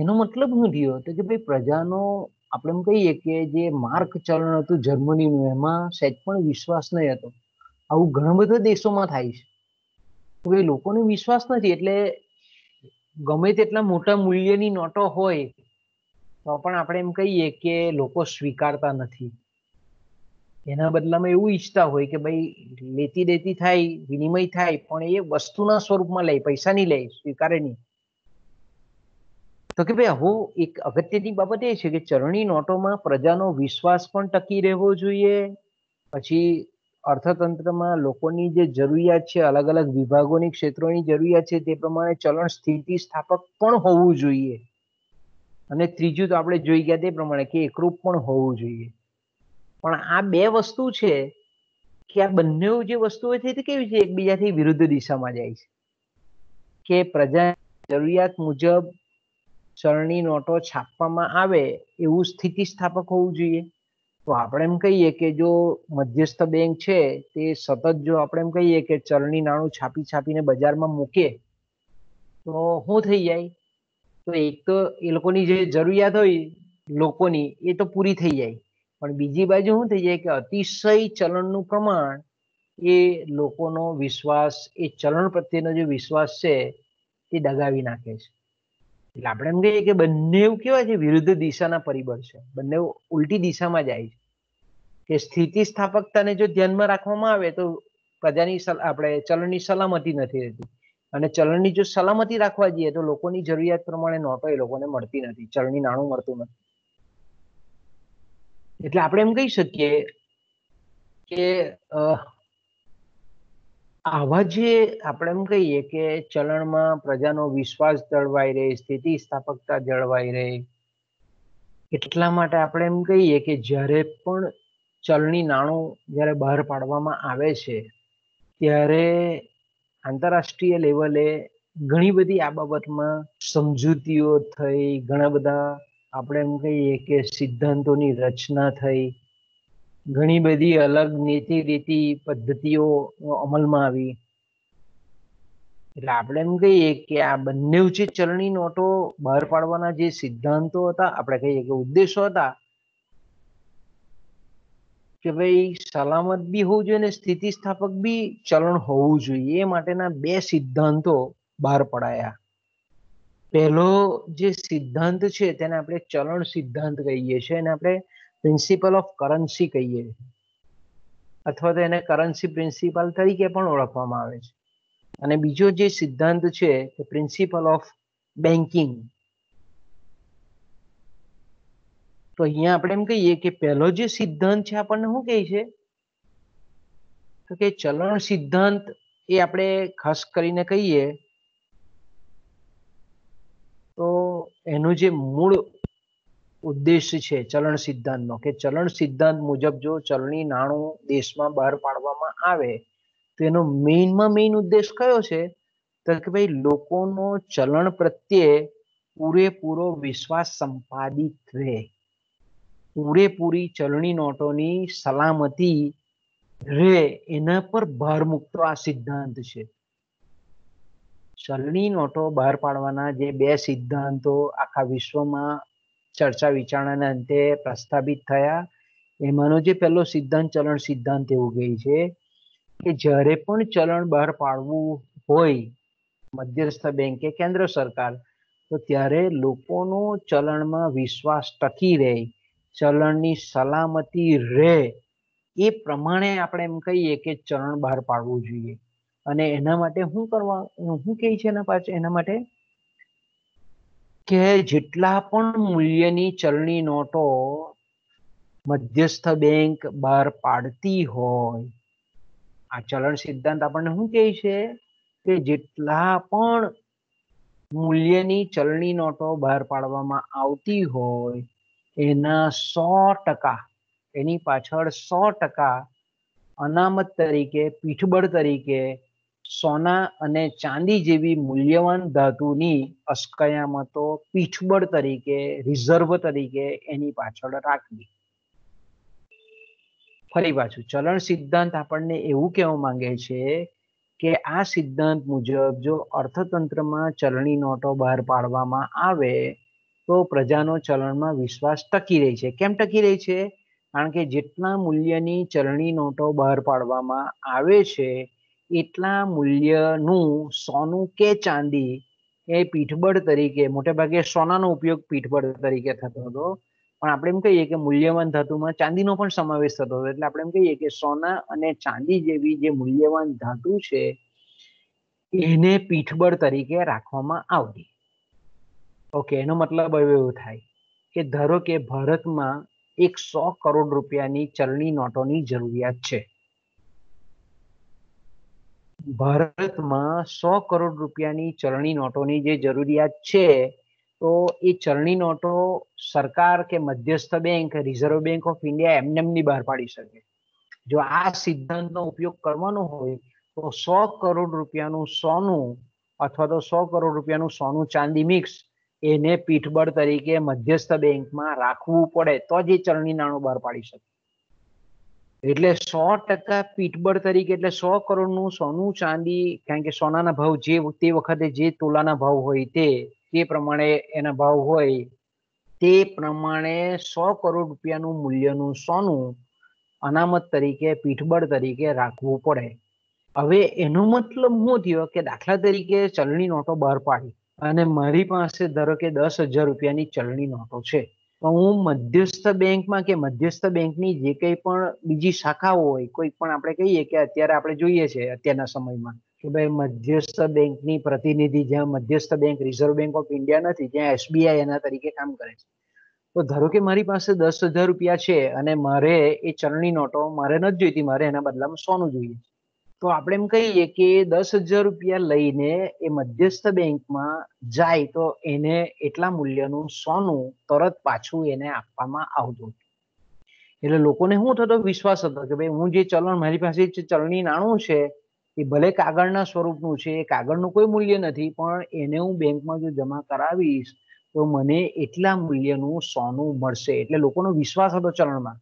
એનો મતલબ શું થયો? કે, ભાઈ, પ્રજાનો આપણે એમ કહીએ કે જે માર્ક ચલણ હતું જર્મનીનું, એમાં સહેજ પણ વિશ્વાસ નહીં હતો. આવું ઘણા બધા દેશોમાં થાય છે. હવે લોકોને વિશ્વાસ નથી, એટલે ગમે તેટલા મોટા મૂલ્યની નોટો હોય, તો પણ આપણે એમ કહીએ કે લોકો સ્વીકારતા નથી. એના બદલામાં એવું ઈચ્છતા હોય કે ભાઈ, લેતી દેતી થાય, વિનિમય થાય, પણ એ વસ્તુના સ્વરૂપમાં લે પૈસા નહીં લે, સ્વીકારે નહીં. તો કે ભાઈ, હું એક અગત્યની બાબત એ છે કે ચરણી નોટોમાં પ્રજાનો વિશ્વાસ પણ ટકી રહેવો જોઈએ. પછી અર્થતંત્રમાં લોકોની જે જરૂરિયાત છે, અલગ અલગ વિભાગોની ક્ષેત્રોની જરૂરિયાત છે, તે પ્રમાણે ચલણ સ્થિતિ સ્થાપક પણ હોવું જોઈએ. અને ત્રીજું તો આપણે જોઈ ગયા તે પ્રમાણે કે એકરૂપ પણ હોવું જોઈએ. પણ આ બે વસ્તુ છે કે આ બંને જે વસ્તુઓ છે તે કેવી છે? એકબીજાથી વિરુદ્ધ દિશામાં જાય છે. કે પ્રજા જરૂરિયાત મુજબ ચલણી નોટો છાપવામાં આવે એવું સ્થિતિસ્થાપક હોવું જોઈએ. તો આપણે એમ કહીએ કે જો મધ્યસ્થ બેંક છે, તે સતત જો આપણે એમ કહીએ કે ચલણી નાણું છાપી છાપીને બજારમાં મૂકે, તો શું થઈ જાય? તો એક તો એ લોકોની જે જરૂરિયાત હોય લોકોની, એ તો પૂરી થઈ જાય. પણ બીજી બાજુ શું થઈ જાય કે અતિશય ચલણનું પ્રમાણ એ લોકોનો વિશ્વાસ, એ ચલણ પ્રત્યેનો જે વિશ્વાસ છે, એ દગાવી નાખે છે. એટલે આપણે એમ કહીએ કે બંને કેવા છે? વિરુદ્ધ દિશાના પરિબળ છે. બંને ઉલટી દિશામાં જાય છે. કે સ્થિતિ સ્થાપકતાને જો ધ્યાનમાં રાખવામાં આવે તો પ્રજાની આપણે ચલણની સલામતી નથી રહેતી. અને ચલણની જો સલામતી રાખવા જઈએ તો લોકોની જરૂરિયાત પ્રમાણે નોટો એ લોકોને મળતી નથી. ચલણી નાણું મળતું નથી. એટલે આપણે એમ કહી શકીએ કે આવા જે આપણે એમ કહીએ કે ચલણમાં પ્રજાનો વિશ્વાસ જળવાઈ રહે, સ્થિતિસ્થાપકતા જળવાઈ રહે, એટલા માટે આપણે એમ કહીએ કે જ્યારે પણ ચલણી નાણું જ્યારે બહાર પાડવામાં આવે છે, ત્યારે આંતરરાષ્ટ્રીય લેવલે ઘણી બધી આ બાબતમાં સમજૂતીઓ થઈ, ઘણા બધા આપણે એમ કહીએ કે સિદ્ધાંતોની રચના થઈ ઘણી બધી અલગ નીતિ રીતિ પદ્ધતિઓ અમલમાં આવી. એટલે આપણે એમ કહીએ કે આ બંને ઉચિત ચલણી નોટો બહાર પાડવાના જે સિદ્ધાંતો હતા, આપણે કહીએ કે ઉદ્દેશો હતા, કે ભાઈ સલામત બી હોવું જોઈએ અને સ્થિતિસ્થાપક બી ચલણ હોવું જોઈએ, એ માટેના બે સિદ્ધાંતો બહાર પડાયા. પહેલો જે સિદ્ધાંત છે, તેને આપણે ચલણ સિદ્ધાંત કહીએ છીએ અને આપણે પ્રિન્સિપલ ઓફ કરન્સી કહીએ. અથવા તો એને કરન્સી પ્રિન્સિપલ તરીકે પણ ઓળખવામાં આવે છે. અને બીજો જે સિદ્ધાંત છે તે પ્રિન્સિપલ ઓફ બેન્કિંગ તો અહીંયા આપણે એમ કહીએ કે પહેલો જે સિદ્ધાંત છે આપણને શું કહે છે? તો કે ચલણ સિદ્ધાંત એ આપણે ખાસ કરીને કહીએ તો એનું જે મૂળ ઉદ્દેશ છે ચલણ સિદ્ધાંતનો, કે ચલણ સિદ્ધાંત મુજબ જો ચલણી નાણું દેશમાં બહાર પાડવામાં આવે, તો એનો મેઇનમાં મેઇન ઉદ્દેશ કયો છે? તો કે ભાઈ લોકોનો ચલણ પ્રત્યે પૂરેપૂરો વિશ્વાસ સંપાદિત રહે. પૂરેપૂરી ચલણી નોટોની સલામતી રહે, એના પર ભાર મૂકતો આ સિદ્ધાંત છે. ચલણી નોટો બહાર પાડવાના જે બે સિદ્ધાંતો આખા વિશ્વમાં ચર્ચા વિચારણાના અંતે પ્રસ્થાપિત થયા. એમાંનો જે પહેલો સિદ્ધાંત ચલણ સિદ્ધાંત એવું કહે છે કે જ્યારે પણ ચલણ બહાર પાડવું હોય મધ્યસ્થ બેંક કેન્દ્ર સરકાર, તો ત્યારે લોકોનો ચલણમાં વિશ્વાસ ટકી રહે, ચલણની સલામતી રહે. એ પ્રમાણે આપણે એમ કહીએ કે ચલણ બહાર પાડવું જોઈએ. અને એના માટે શું કરવા શું કહે છે એના પાછળ એના માટે? કે જેટલા પણ મૂલ્યની ચલણી નોટો મધ્યસ્થ બેંક બહાર પાડતી હોય, આ ચલણ સિદ્ધાંત આપણને શું કહે છે? કે જેટલા પણ મૂલ્યની ચલણી નોટો બહાર પાડવામાં આવતી હોય, એના સો ટકા, એની પાછળ સો ટકા અનામત તરીકે, પીઠબળ તરીકે સોના અને ચાંદી જેવી મૂલ્યવાન ધાતુની અસ્કયામતો પીઠબળ તરીકે રિઝર્વ તરીકે એની પાછળ રાખવી. ફરી પાછું, ચલણ સિદ્ધાંત આપણને એવું કહેવા માંગે છે કે આ સિદ્ધાંત મુજબ જો અર્થતંત્રમાં ચલણી નોટો બહાર પાડવામાં આવે, તો પ્રજાનો ચલણમાં વિશ્વાસ ટકી રહી છે. કેમ ટકી રહી છે? કારણ કે જેટલા મૂલ્યની ચલણી નોટો બહાર પાડવામાં આવે છે એટલા મૂલ્યનું સોનું કે ચાંદી એ પીઠબળ તરીકે, મોટે ભાગે સોનાનો ઉપયોગ પીઠબળ તરીકે થતો હતો. પણ આપણે એમ કહીએ કે મૂલ્યવાન ધાતુમાં ચાંદીનો પણ સમાવેશ થતો હતો. એટલે આપણે એમ કહીએ કે સોના અને ચાંદી જેવી જે મૂલ્યવાન ધાતુ છે, એને પીઠબળ તરીકે રાખવામાં આવતી. ઓકે, એનો મતલબ હવે એવું થાય કે ધારો કે ભારતમાં એક સો કરોડ રૂપિયાની ચલણી નોટોની જરૂરિયાત છે. ભારતમાં સો કરોડ રૂપિયાની ચલણી નોટોની જે જરૂરિયાત છે, તો એ ચલણી નોટો સરકાર કે મધ્યસ્થ bank, reserve bank of India એમનેમની બહાર પાડી શકે. જો આ સિદ્ધાંતનો ઉપયોગ કરવાનો હોય, તો સો કરોડ રૂપિયાનું સોનું અથવા તો સો કરોડ રૂપિયાનું સોનું ચાંદી મિક્સ એને પીઠબળ તરીકે મધ્યસ્થ બેંકમાં રાખવું પડે તો જ એ ચલણી નાણું બહાર પાડી શકે. એટલે સો ટકા પીઠબળ તરીકે, એટલે સો કરોડનું સોનું ચાંદી, કારણ કે સોનાના ભાવ જે તે વખતે જે તોલાના ભાવ હોય તે તે પ્રમાણે એના ભાવ હોય, તે પ્રમાણે સો કરોડ રૂપિયાનું મૂલ્યનું સોનું અનામત તરીકે, પીઠબળ તરીકે રાખવું પડે. હવે એનો મતલબ શું થયો કે દાખલા તરીકે ચલણી નોટો બહાર પાડી. અને મારી પાસે ધારો કે દસ હજાર રૂપિયાની ચલણી નોટો છે. હું મધ્યસ્થ બેંકમાં કે મધ્યસ્થ બેંકની જે કંઈ પણ બીજી શાખાઓ હોય, કોઈ પણ આપણે કહીએ કે અત્યારે આપણે જોઈએ છે અત્યારના સમયમાં, કે ભાઈ મધ્યસ્થ બેંકની પ્રતિનિધિ જ્યાં મધ્યસ્થ bank, Reserve Bank of India નથી, ત્યાં એસબીઆઈ એના તરીકે કામ કરે છે. તો ધારો કે મારી પાસે દસ હજાર રૂપિયા છે અને મારે એ ચલણી નોટો મારે નથી જોઈતી, મારે એના બદલામાં સોનું જોઈએ તો આપણે એમ કહીએ કે દસ હજાર રૂપિયા લઈને એ મધ્યસ્થ બેંકમાં જાય તો એને એટલા મૂલ્યનું સોનું તરત પાછું એને આપવામાં આવતું એટલે લોકોને શું થતો વિશ્વાસ હતો કે ભાઈ હું જે ચલણ, મારી પાસે જે ચલણી નાણું છે, એ ભલે કાગળના સ્વરૂપનું છે, એ કાગળનું કોઈ મૂલ્ય નથી, પણ એને હું બેંકમાં જો જમા કરાવીશ તો મને એટલા મૂલ્યનું સોનું મળશે. એટલે લોકોનો વિશ્વાસ હતો ચલણમાં.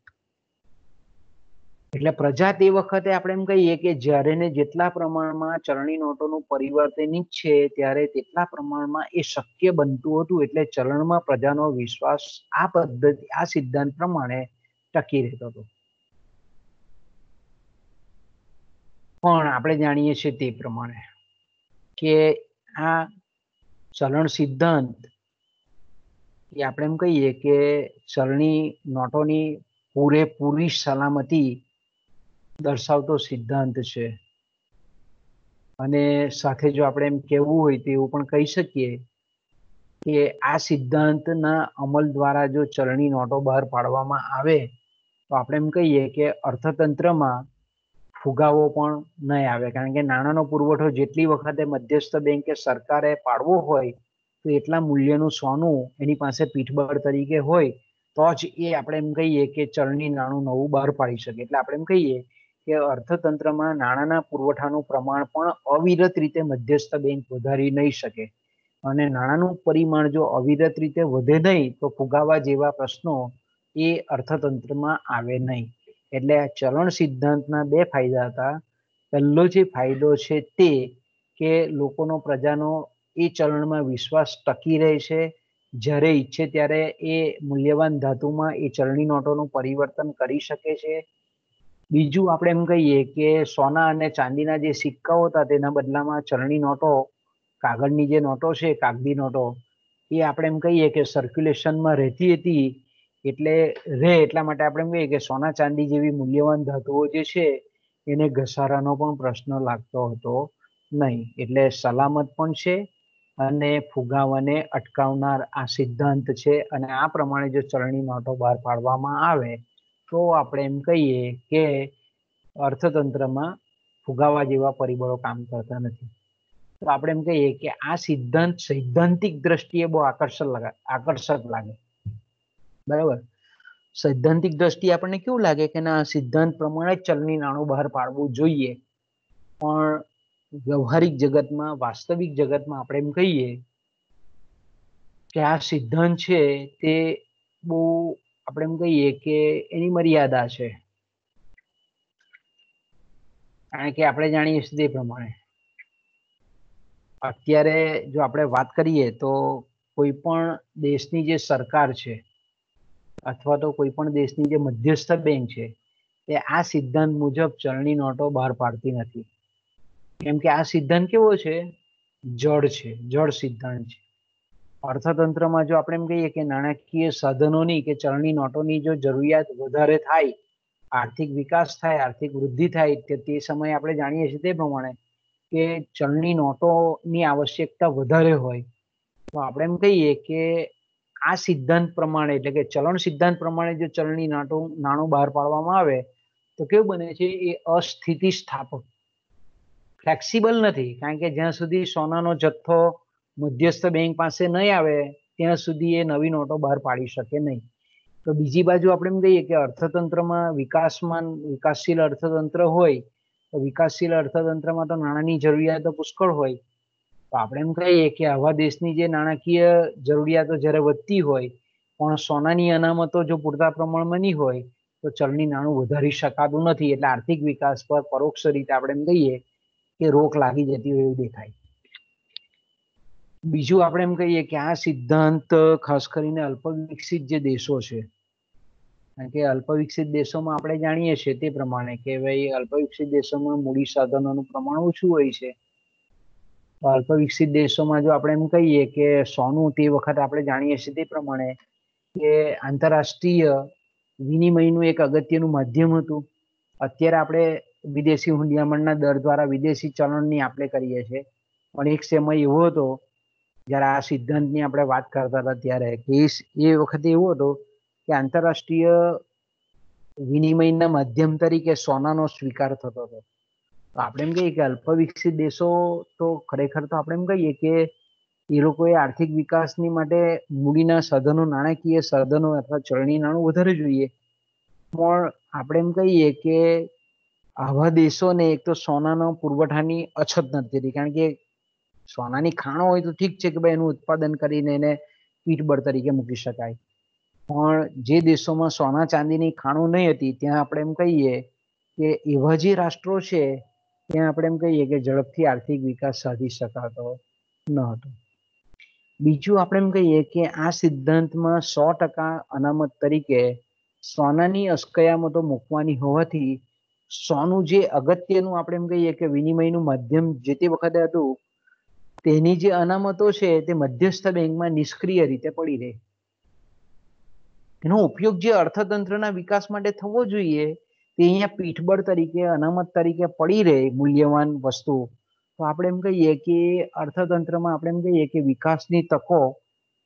એટલે પ્રજા તે વખતે આપણે એમ કહીએ કે જ્યારે ને જેટલા પ્રમાણમાં ચલણી નોટોનું પરિવર્તન છે, ત્યારે તેટલા પ્રમાણમાં એ શક્ય બનતું હતું. એટલે ચલણમાં પ્રજાનો વિશ્વાસ આ પદ્ધતિ, આ સિદ્ધાંત પ્રમાણે ટકી રહેતો હતો. પણ આપણે જાણીએ છીએ તે પ્રમાણે કે આ ચલણ સિદ્ધાંત, એ આપણે એમ કહીએ કે ચલણી નોટોની પૂરેપૂરી સલામતી દર્શાવતો સિદ્ધાંત છે. અને સાથે જો આપણે એમ કહેવું હોય તો એવું પણ કહી શકીએ કે આ સિદ્ધાંતના અમલ દ્વારા જો ચલણી નોટો બહાર પાડવામાં આવે, તો આપણે એમ કહીએ કે અર્થતંત્રમાં ફુગાવો પણ નહીં આવે. કારણ કે નાણાંનો પુરવઠો જેટલી વખતે મધ્યસ્થ બેંકે સરકારે પાડવો હોય, તો એટલા મૂલ્યનું સોનું એની પાસે પીઠબળ તરીકે હોય, તો જ એ આપણે એમ કહીએ કે ચલણી નાણું નવું બહાર પાડી શકે. એટલે આપણે એમ કહીએ કે અર્થતંત્રમાં નાણાંના પુરવઠાનું પ્રમાણ પણ અવિરત રીતે મધ્યસ્થ બેંક વધારી નહીં શકે. અને નાણાંનું પરિમાણ જો અવિરત રીતે વધે નહીં, તો ફુગાવા જેવા પ્રશ્નો એ અર્થતંત્રમાં આવે નહીં. એટલે આ ચલણ સિદ્ધાંતના બે ફાયદા હતા. પહેલો જે ફાયદો છે તે કે લોકોનો પ્રજાનો એ ચલણમાં વિશ્વાસ ટકી રહે છે. જ્યારે ઈચ્છે ત્યારે એ મૂલ્યવાન ધાતુમાં એ ચલણી નોટોનું પરિવર્તન કરી શકે છે. બીજું આપણે એમ કહીએ કે સોના અને ચાંદીના જે સિક્કાઓ હતા તેના બદલામાં ચલણી નોટો, કાગળની જે નોટો છે, કાગદી નોટો, એ આપણે એમ કહીએ કે સર્ક્યુલેશનમાં રહેતી હતી. એટલે રહે એટલા માટે આપણે એમ કહીએ કે સોના ચાંદી જેવી મૂલ્યવાન ધાતુઓ જે છે, એને ઘસારાનો પણ પ્રશ્ન લાગતો હતો નહીં. એટલે સલામત પણ છે અને ફુગાવાને અટકાવનાર આ સિદ્ધાંત છે અને આ પ્રમાણે જો ચલણી નોટો બહાર પાડવામાં આવે તો આપણે એમ કહીએ કે અર્થતંત્રમાં ફુગાવા જેવા પરિબળો કામ કરતા નથી. તો આપણે એમ કહીએ કે આ સિદ્ધાંત સૈદ્ધાંતિક દ્રષ્ટિએ બહુ આકર્ષક લાગે આકર્ષક લાગે. બરાબર? સૈદ્ધાંતિક દ્રષ્ટિએ આપણને કેવું લાગે કે ના, સિદ્ધાંત પ્રમાણે ચલણી નાણું બહાર પાડવું જોઈએ. પણ વ્યવહારિક જગતમાં, વાસ્તવિક જગતમાં આપણે એમ કહીએ કે આ સિદ્ધાંત છે તે બહુ આપણે એમ કહીએ કે એની મર્યાદા છે. કારણ કે આપણે જાણીએ છીએ પ્રમાણે. અત્યારે જો આપણે વાત કરીએ તો કોઈ પણ દેશની જે સરકાર છે અથવા તો કોઈ પણ દેશની જે મધ્યસ્થ બેંક છે તે આ સિદ્ધાંત મુજબ ચલણી નોટો બહાર પાડતી નથી. કેમ કે આ સિદ્ધાંત કેવો છે? જળ છે જળ સિદ્ધાંત છે. અર્થતંત્રમાં જો આપણે એમ કહીએ કે નાણાકીય સાધનોની કે ચલણી નોટોની જો જરૂરિયાત વધારે થાય, આર્થિક વિકાસ થાય, આર્થિક વૃદ્ધિ થાય, તે તે સમયે આપણે જાણીએ છીએ તે પ્રમાણે કે ચલણી નોટોની આવશ્યકતા વધારે હોય. તો આપણે એમ કહીએ કે આ સિદ્ધાંત પ્રમાણે એટલે કે ચલણ સિદ્ધાંત પ્રમાણે જો ચલણી નાટું, નાણું બહાર પાડવામાં આવે, તો કેવું બને છે? એ અસ્થિતિ સ્થાપક ફ્લેક્સિબલ નથી. કારણ કે જ્યાં સુધી સોનાનો જથ્થો મધ્યસ્થ બેંક પાસે નહીં આવે, ત્યાં સુધી એ નવી નોટો બહાર પાડી શકે નહીં. તો બીજી બાજુ આપણે એમ કહીએ કે અર્થતંત્રમાં વિકાસમાં વિકાસશીલ અર્થતંત્ર હોય, તો વિકાસશીલ અર્થતંત્રમાં તો નાણાંની જરૂરિયાતો પુષ્કળ હોય. તો આપણે એમ કહીએ કે આવા દેશની જે નાણાકીય જરૂરિયાતો જ્યારે વધતી હોય, પણ સોનાની અનામતો જો પૂરતા પ્રમાણમાં નહીં હોય, તો ચલણી નાણું વધારી શકાતું નથી. એટલે આર્થિક વિકાસ પર પરોક્ષ રીતે આપણે એમ કહીએ કે રોક લાગી જતી હોય એવું દેખાય. બીજું આપણે એમ કહીએ કે આ સિદ્ધાંત, ખાસ કરીને અલ્પ વિકસિત જે દેશો છે, કારણ કે અલ્પ વિકસિત દેશોમાં આપણે જાણીએ છીએ તે પ્રમાણે કે ભાઈ અલ્પ વિકસિત દેશોમાં મૂડી સાધનોનું પ્રમાણ ઓછું હોય છે. અલ્પ વિકસિત દેશોમાં જો આપણે એમ કહીએ કે સોનું તે વખત આપણે જાણીએ છીએ તે પ્રમાણે કે આંતરરાષ્ટ્રીય વિનિમયનું એક અગત્યનું માધ્યમ હતું. અત્યારે આપણે વિદેશી હુંડિયામણના દર દ્વારા વિદેશી ચલણની આપણે કરીએ છીએ. પણ એક સમય એવો હતો જ્યારે આ સિદ્ધાંતની આપણે વાત કરતા હતા ત્યારે કે એ વખતે એવો હતો કે આંતરરાષ્ટ્રીય વિનિમયના માધ્યમ તરીકે સોનાનો સ્વીકાર થતો હતો. તો આપણે એમ કહીએ કે અલ્પ વિકસિત દેશો તો ખરેખર તો આપણે એમ કહીએ કે એ લોકોએ આર્થિક વિકાસની માટે મૂડીના સાધનો, નાણાકીય સાધનો અથવા ચલણી નાણું વધારે જોઈએ. પણ આપણે એમ કહીએ કે આવા દેશોને એક તો સોનાનો પુરવઠાની અછત નથી હતી કારણ કે સોનાની ખાણો હોય તો ઠીક છે કે ભાઈ એનું ઉત્પાદન કરીને એને પીઠબળ તરીકે મૂકી શકાય. પણ જે દેશોમાં સોના ચાંદીની ખાણો નહીં હતી, ત્યાં આપણે એમ કહીએ કે એવા જે રાષ્ટ્રો છે, ત્યાં આપણે એમ કહીએ કે ઝડપથી આર્થિક વિકાસ સાધી શકાતો ન હતો. બીજું આપણે એમ કહીએ કે આ સિદ્ધાંતમાં સો ટકા અનામત તરીકે સોનાની અસ્કયામતો મૂકવાની હોવાથી સોનું જે અગત્યનું આપણે એમ કહીએ કે વિનિમયનું માધ્યમ જે તે વખતે હતું તેની જે અનામતો છે તે મધ્યસ્થ બેંકમાં નિષ્ક્રિય રીતે પડી રહે. એનો ઉપયોગ જે અર્થતંત્રના વિકાસ માટે થવો જોઈએ, તે અહીંયા પીઠબળ તરીકે, અનામત તરીકે પડી રહે મૂલ્યવાન વસ્તુ. તો આપણે એમ કહીએ કે અર્થતંત્રમાં આપણે એમ કહીએ કે વિકાસની તકો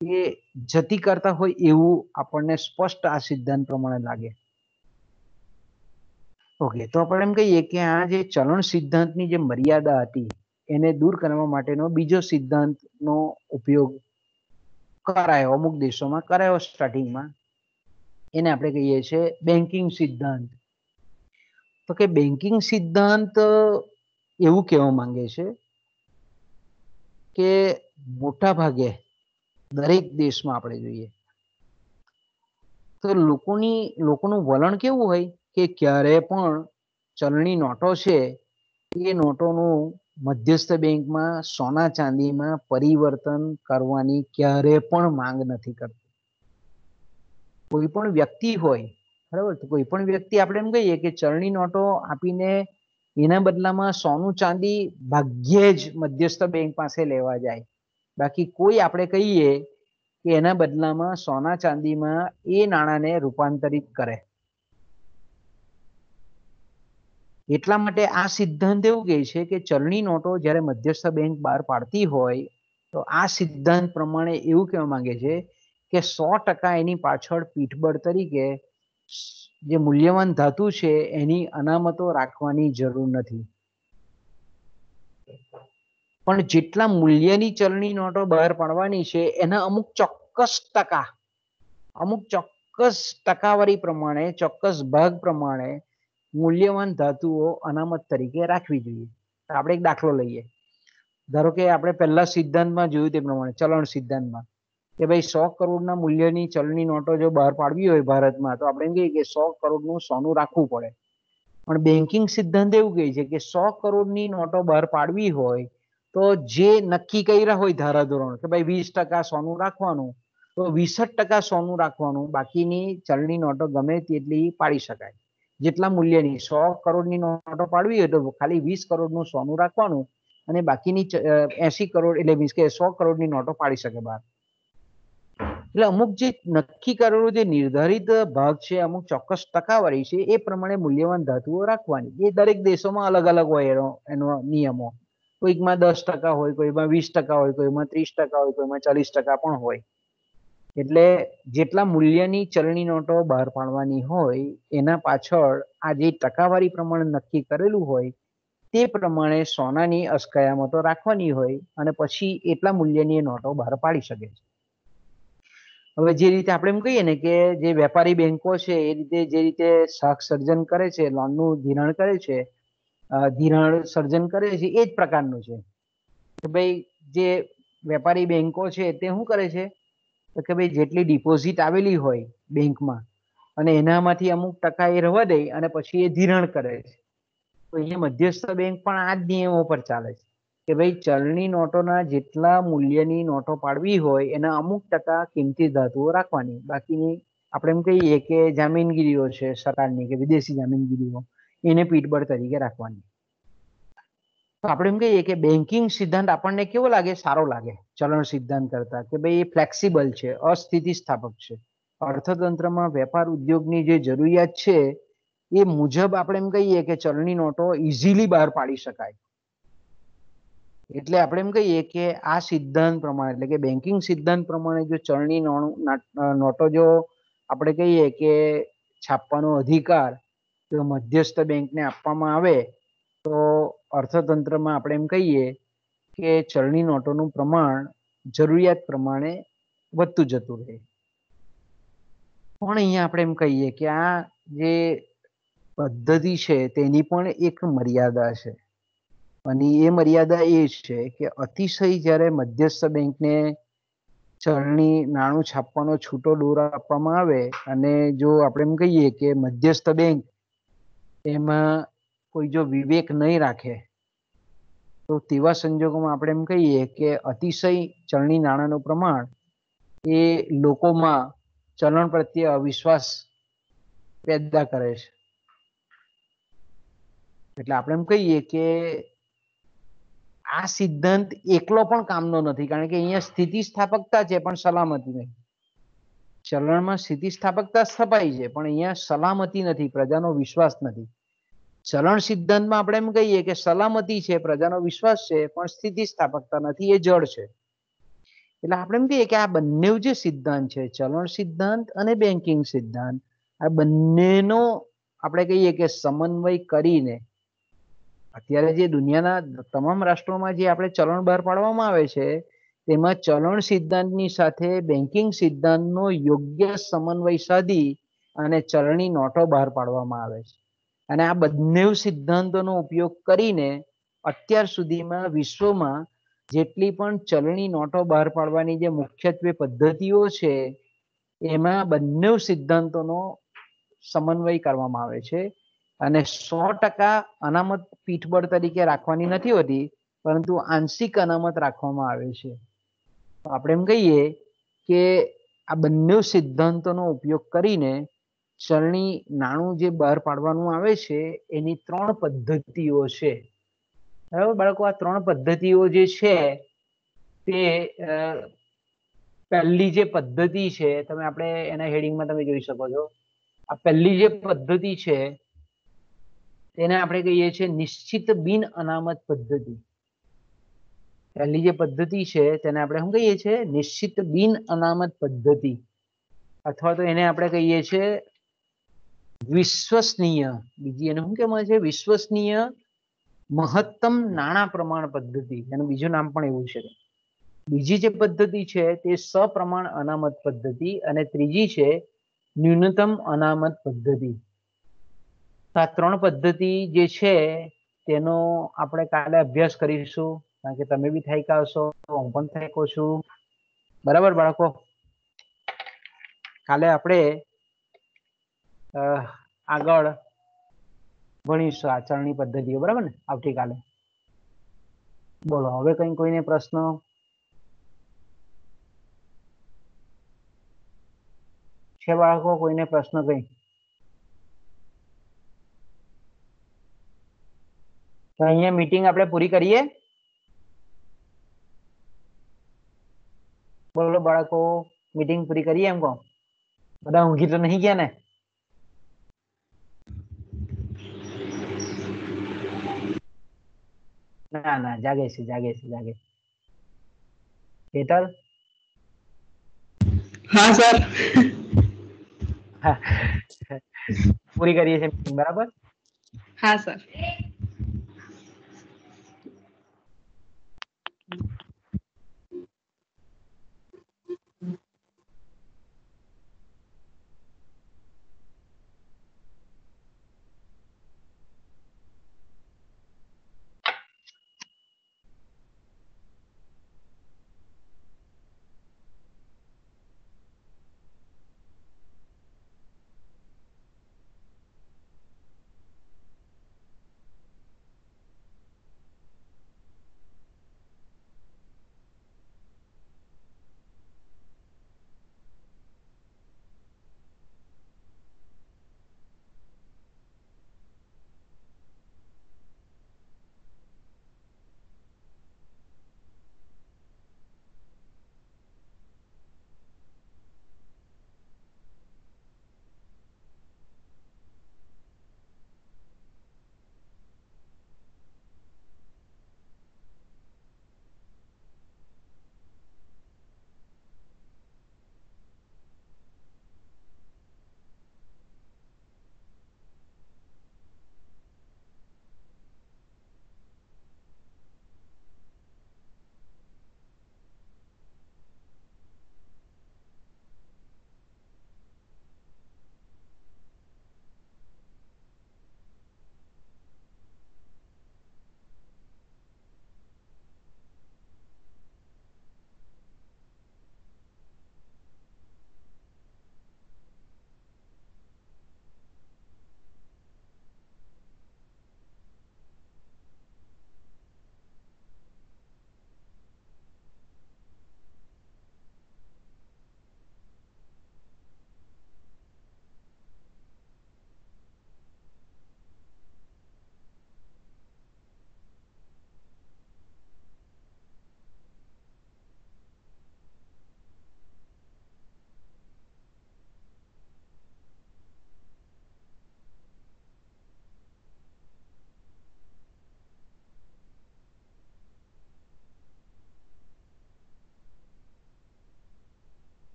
એ જતી કરતા હોય એવું આપણને સ્પષ્ટ આ સિદ્ધાંત પ્રમાણે લાગે. ઓકે, તો આપણે એમ કહીએ કે આ જે ચલણ સિદ્ધાંતની જે મર્યાદા હતી એને દૂર કરવા માટેનો બીજો સિદ્ધાંતનો ઉપયોગ કરાયો, અમુક દેશોમાં કરાયો સ્ટાર્ટિંગમાં એને આપણે કહીએ છીએ બેન્કિંગ સિદ્ધાંત. તો કે બેન્કિંગ સિદ્ધાંત એવું કહેવા માંગે છે કે મોટા ભાગે દરેક દેશમાં આપણે જોઈએ તો લોકોની, લોકોનું વલણ કેવું હોય? કે ક્યારે પણ ચલણી નોટો છે એ નોટોનું મધ્યસ્થ બેંકમાં સોના ચાંદીમાં પરિવર્તન કરવાની ક્યારે પણ માંગ નથી કરતી. કોઈ પણ વ્યક્તિ હોય, બરાબર? તો કોઈ પણ વ્યક્તિ આપણે એમ કહીએ કે ચરણી નોટો આપીને એના બદલામાં સોનું ચાંદી ભાગ્યે જ મધ્યસ્થ બેંક પાસે લેવા જાય. બાકી કોઈ આપણે કહીએ કે એના બદલામાં સોના ચાંદીમાં એ નાણાંને રૂપાંતરિત કરે. એટલા માટે આ સિદ્ધાંત એવું કહે છે કે ચલણી નોટો જ્યારે મધ્યસ્થ બેંક બહાર પાડતી હોય, તો આ સિદ્ધાંત પ્રમાણે એવું કહેવા માંગે છે કે સો ટકા એની પાછળ પીઠબળ તરીકે જે મૂલ્યવાન ધાતુ છે, એની અનામતો રાખવાની જરૂર નથી. પણ જેટલા મૂલ્યની ચલણી નોટો બહાર પાડવાની છે, એના અમુક ચોક્કસ ટકા, અમુક ચોક્કસ ટકાવારી પ્રમાણે, ચોક્કસ ભાગ પ્રમાણે મૂલ્યવાન ધાતુઓ અનામત તરીકે રાખવી જોઈએ. આપણે એક દાખલો લઈએ. ધારો કે આપણે પહેલા સિદ્ધાંતમાં જોયું તે પ્રમાણે, ચલણ સિદ્ધાંતમાં. કે ભાઈ સો કરોડના મૂલ્યની ચલણી નોટો જો બહાર પાડવી હોય ભારતમાં, તો આપણે એમ કહીએ કે સો કરોડનું સોનું રાખવું પડે. પણ બેન્કિંગ સિદ્ધાંત એવું કહે છે કે સો કરોડની નોટો બહાર પાડવી હોય, તો જે નક્કી કર્યા હોય ધારાધોરણ, કે ભાઈ વીસ ટકા સોનું રાખવાનું, તો વીસઠ ટકા સોનું રાખવાનું, બાકીની ચલણી નોટો ગમે તેટલી પાડી શકાય. જેટલા મૂલ્યની સો કરોડની નોટો પાડવી હોય તો ખાલી વીસ કરોડનું સોનું રાખવાનું અને બાકીની એસી કરોડ એટલે મીન્સ કે સો કરોડની નોટો પાડી શકે બહાર. એટલે અમુક જે નક્કી કરેલો જે નિર્ધારિત ભાગ છે, અમુક ચોક્કસ ટકાવારી છે, એ પ્રમાણે મૂલ્યવાન ધાતુઓ રાખવાની. એ દરેક દેશોમાં અલગ અલગ હોય એનો એનો નિયમો. કોઈકમાં દસ ટકા હોય કોઈમાં વીસ ટકા હોય, કોઈમાં ત્રીસ ટકા હોય, કોઈમાં ચાલીસ ટકા પણ હોય. એટલે જેટલા મૂલ્યની ચલણી નોટો બહાર પાડવાની હોય, એના પાછળ આ જે ટકાવારી પ્રમાણે નક્કી કરેલું હોય, તે પ્રમાણે સોનાની અસ્કયામતો રાખવાની હોય અને પછી એટલા મૂલ્યની નોટો બહાર પાડી શકે છે. હવે જે રીતે આપણે એમ કહીએ ને કે જે વેપારી બેંકો છે, એ રીતે જે રીતે શાક સર્જન કરે છે, લોનનું ધિરાણ કરે છે ધિરાણ સર્જન કરે છે, એ જ પ્રકારનું છે. કે ભાઈ જે વેપારી બેંકો છે, તે શું કરે છે? તો કે ભાઈ જેટલી ડિપોઝિટ આવેલી હોય બેંકમાં અને એનામાંથી અમુક ટકા એ રવા દે અને પછી એ ધિરાણ કરે છે. તો અહીંયા મધ્યસ્થ બેંક પણ આ જ નિયમો પર ચાલે છે કે ભાઈ ચલણી નોટોના જેટલા મૂલ્યની નોટો પાડવી હોય એના અમુક ટકા કિંમતી ધાતુઓ રાખવાની. બાકીની આપણે એમ કહીએ કે જામીનગીરીઓ છે સરકારની કે વિદેશી જામીનગીરીઓ, એને પીઠબળ તરીકે રાખવાની. તો આપણે એમ કહીએ કે બેન્કિંગ સિદ્ધાંત આપણને કેવો લાગે? સારો લાગે. ચલણ સિદ્ધાંત કરતા કે ભાઈ એ ફ્લેક્સિબલ છે, અસ્થિતિસ્થાપક છે. અર્થતંત્રમાં વેપાર ઉદ્યોગની જે જરૂરિયાત છે, એ મુજબ આપણે એમ કહીએ કે ચલણી નોટો ઇઝીલી બહાર પાડી શકાય. એટલે આપણે એમ કહીએ કે આ સિદ્ધાંત પ્રમાણે, એટલે કે બેન્કિંગ સિદ્ધાંત પ્રમાણે જો ચલણી નોટો જો આપણે કહીએ કે છાપવાનો અધિકાર જો મધ્યસ્થ બેંકને આપવામાં આવે, તો અર્થતંત્રમાં આપણે એમ કહીએ કે ચલણી નોટોનું પ્રમાણ જરૂરિયાત પ્રમાણે વધતું જતું રહે. પણ અહીંયા આપણે એમ કહીએ કે આ જે પદ્ધતિ છે તેની પણ એક મર્યાદા છે. અને એ મર્યાદા એ છે કે અતિશય જ્યારે મધ્યસ્થ બેંકને ચલણી નાણું છાપવાનો છૂટો દોર આપવામાં આવે અને જો આપણે એમ કહીએ કે મધ્યસ્થ બેંક એમાં કોઈ જો વિવેક નહીં રાખે, તો તેવા સંજોગોમાં આપણે એમ કહીએ કે અતિશય ચલણી નાણાંનું પ્રમાણ એ લોકોમાં ચલણ પ્રત્યે અવિશ્વાસ પેદા કરે છે. એટલે આપણે એમ કહીએ કે આ સિદ્ધાંત એકલો પણ કામનો નથી, કારણ કે અહીંયા સ્થિતિસ્થાપકતા છે, પણ સલામતી નહીં. ચલણમાં સ્થિતિસ્થાપકતા સ્થપાઈ છે, પણ અહીંયા સલામતી નથી, પ્રજાનો વિશ્વાસ નથી. ચલણ સિદ્ધાંતમાં આપણે એમ કહીએ કે સલામતી છે, પ્રજાનો વિશ્વાસ છે, પણ સ્થિતિસ્થાપકતા નથી, એ જળ છે. એટલે આપણે એમ કહીએ કે આ બંને જે સિદ્ધાંત છે, ચલણ સિદ્ધાંત અને બેન્કિંગ સિદ્ધાંત, આ બંનેનો આપણે કહીએ કે સમન્વય કરીને અત્યારે જે દુનિયાના તમામ રાષ્ટ્રોમાં જે આપણે ચલણ બહાર પાડવામાં આવે છે, તેમાં ચલણ સિદ્ધાંતની સાથે બેન્કિંગ સિદ્ધાંતનો યોગ્ય સમન્વય સાધી અને ચલણી નોટો બહાર પાડવામાં આવે છે. અને આ બંને સિદ્ધાંતોનો ઉપયોગ કરીને અત્યાર સુધીમાં વિશ્વમાં જેટલી પણ ચલણી નોટો બહાર પાડવાની જે મુખ્યત્વે પદ્ધતિઓ છે, એમાં બંને સિદ્ધાંતોનો સમન્વય કરવામાં આવે છે. અને સો ટકા અનામત પીઠબળ તરીકે રાખવાની નથી હોતી, પરંતુ આંશિક અનામત રાખવામાં આવે છે. આપણે એમ કહીએ કે આ બંને સિદ્ધાંતોનો ઉપયોગ કરીને ચલણી નાણું જે બહાર પાડવાનું આવે છે, એની ત્રણ પદ્ધતિઓ છે. બરાબર? બાળકો, આ ત્રણ પદ્ધતિઓ જે છે, તે પહેલી જે પદ્ધતિ છે, તમે આપણે એના હેડિંગમાં તમે જોઈ શકો છો. આ પહેલી જે પદ્ધતિ છે, તેને આપણે કહીએ છીએ નિશ્ચિત બિન અનામત પદ્ધતિ. પહેલી જે પદ્ધતિ છે, તેને આપણે શું કહીએ છીએ? નિશ્ચિત બિન અનામત પદ્ધતિ. અથવા તો એને આપણે કહીએ છીએ વિશ્વસનીય. બીજી એને શું કહેવાય છે? વિશ્વસનીય મહત્તમ નાણાં પ્રમાણ પદ્ધતિ. એનું બીજું નામ પણ એવું છે. બીજી જે પદ્ધતિ છે તે સપ્રમાણ અનામત પદ્ધતિ અને ત્રીજી છે ન્યૂનતમ અનામત પદ્ધતિ. આ ત્રણ પદ્ધતિ જે છે તેનો આપણે કાલે અભ્યાસ કરીશું. કારણ કે તમે બી થાક્યા હશો, હું પણ થાક્યો છું. બરાબર બાળકો? કાલે આપણે આગળ ભણીશું આચરણની પદ્ધતિઓ, બરાબર ને? આવતીકાલે. બોલો, હવે કઈ કોઈને પ્રશ્ન? છે બાળકો, કોઈને પ્રશ્ન કઈ? તો અહીંયા મીટિંગ આપણે પૂરી કરીએ? બોલો બાળકો મીટિંગ પૂરી કરીએ એમ કહો? બધા ઊંઘી તો નહીં ગયા ને? ના ના જાગે છે જાગે છે જાગે હેતલ હા સર. પૂરી કરીએ છીએ બરાબર? હા સર.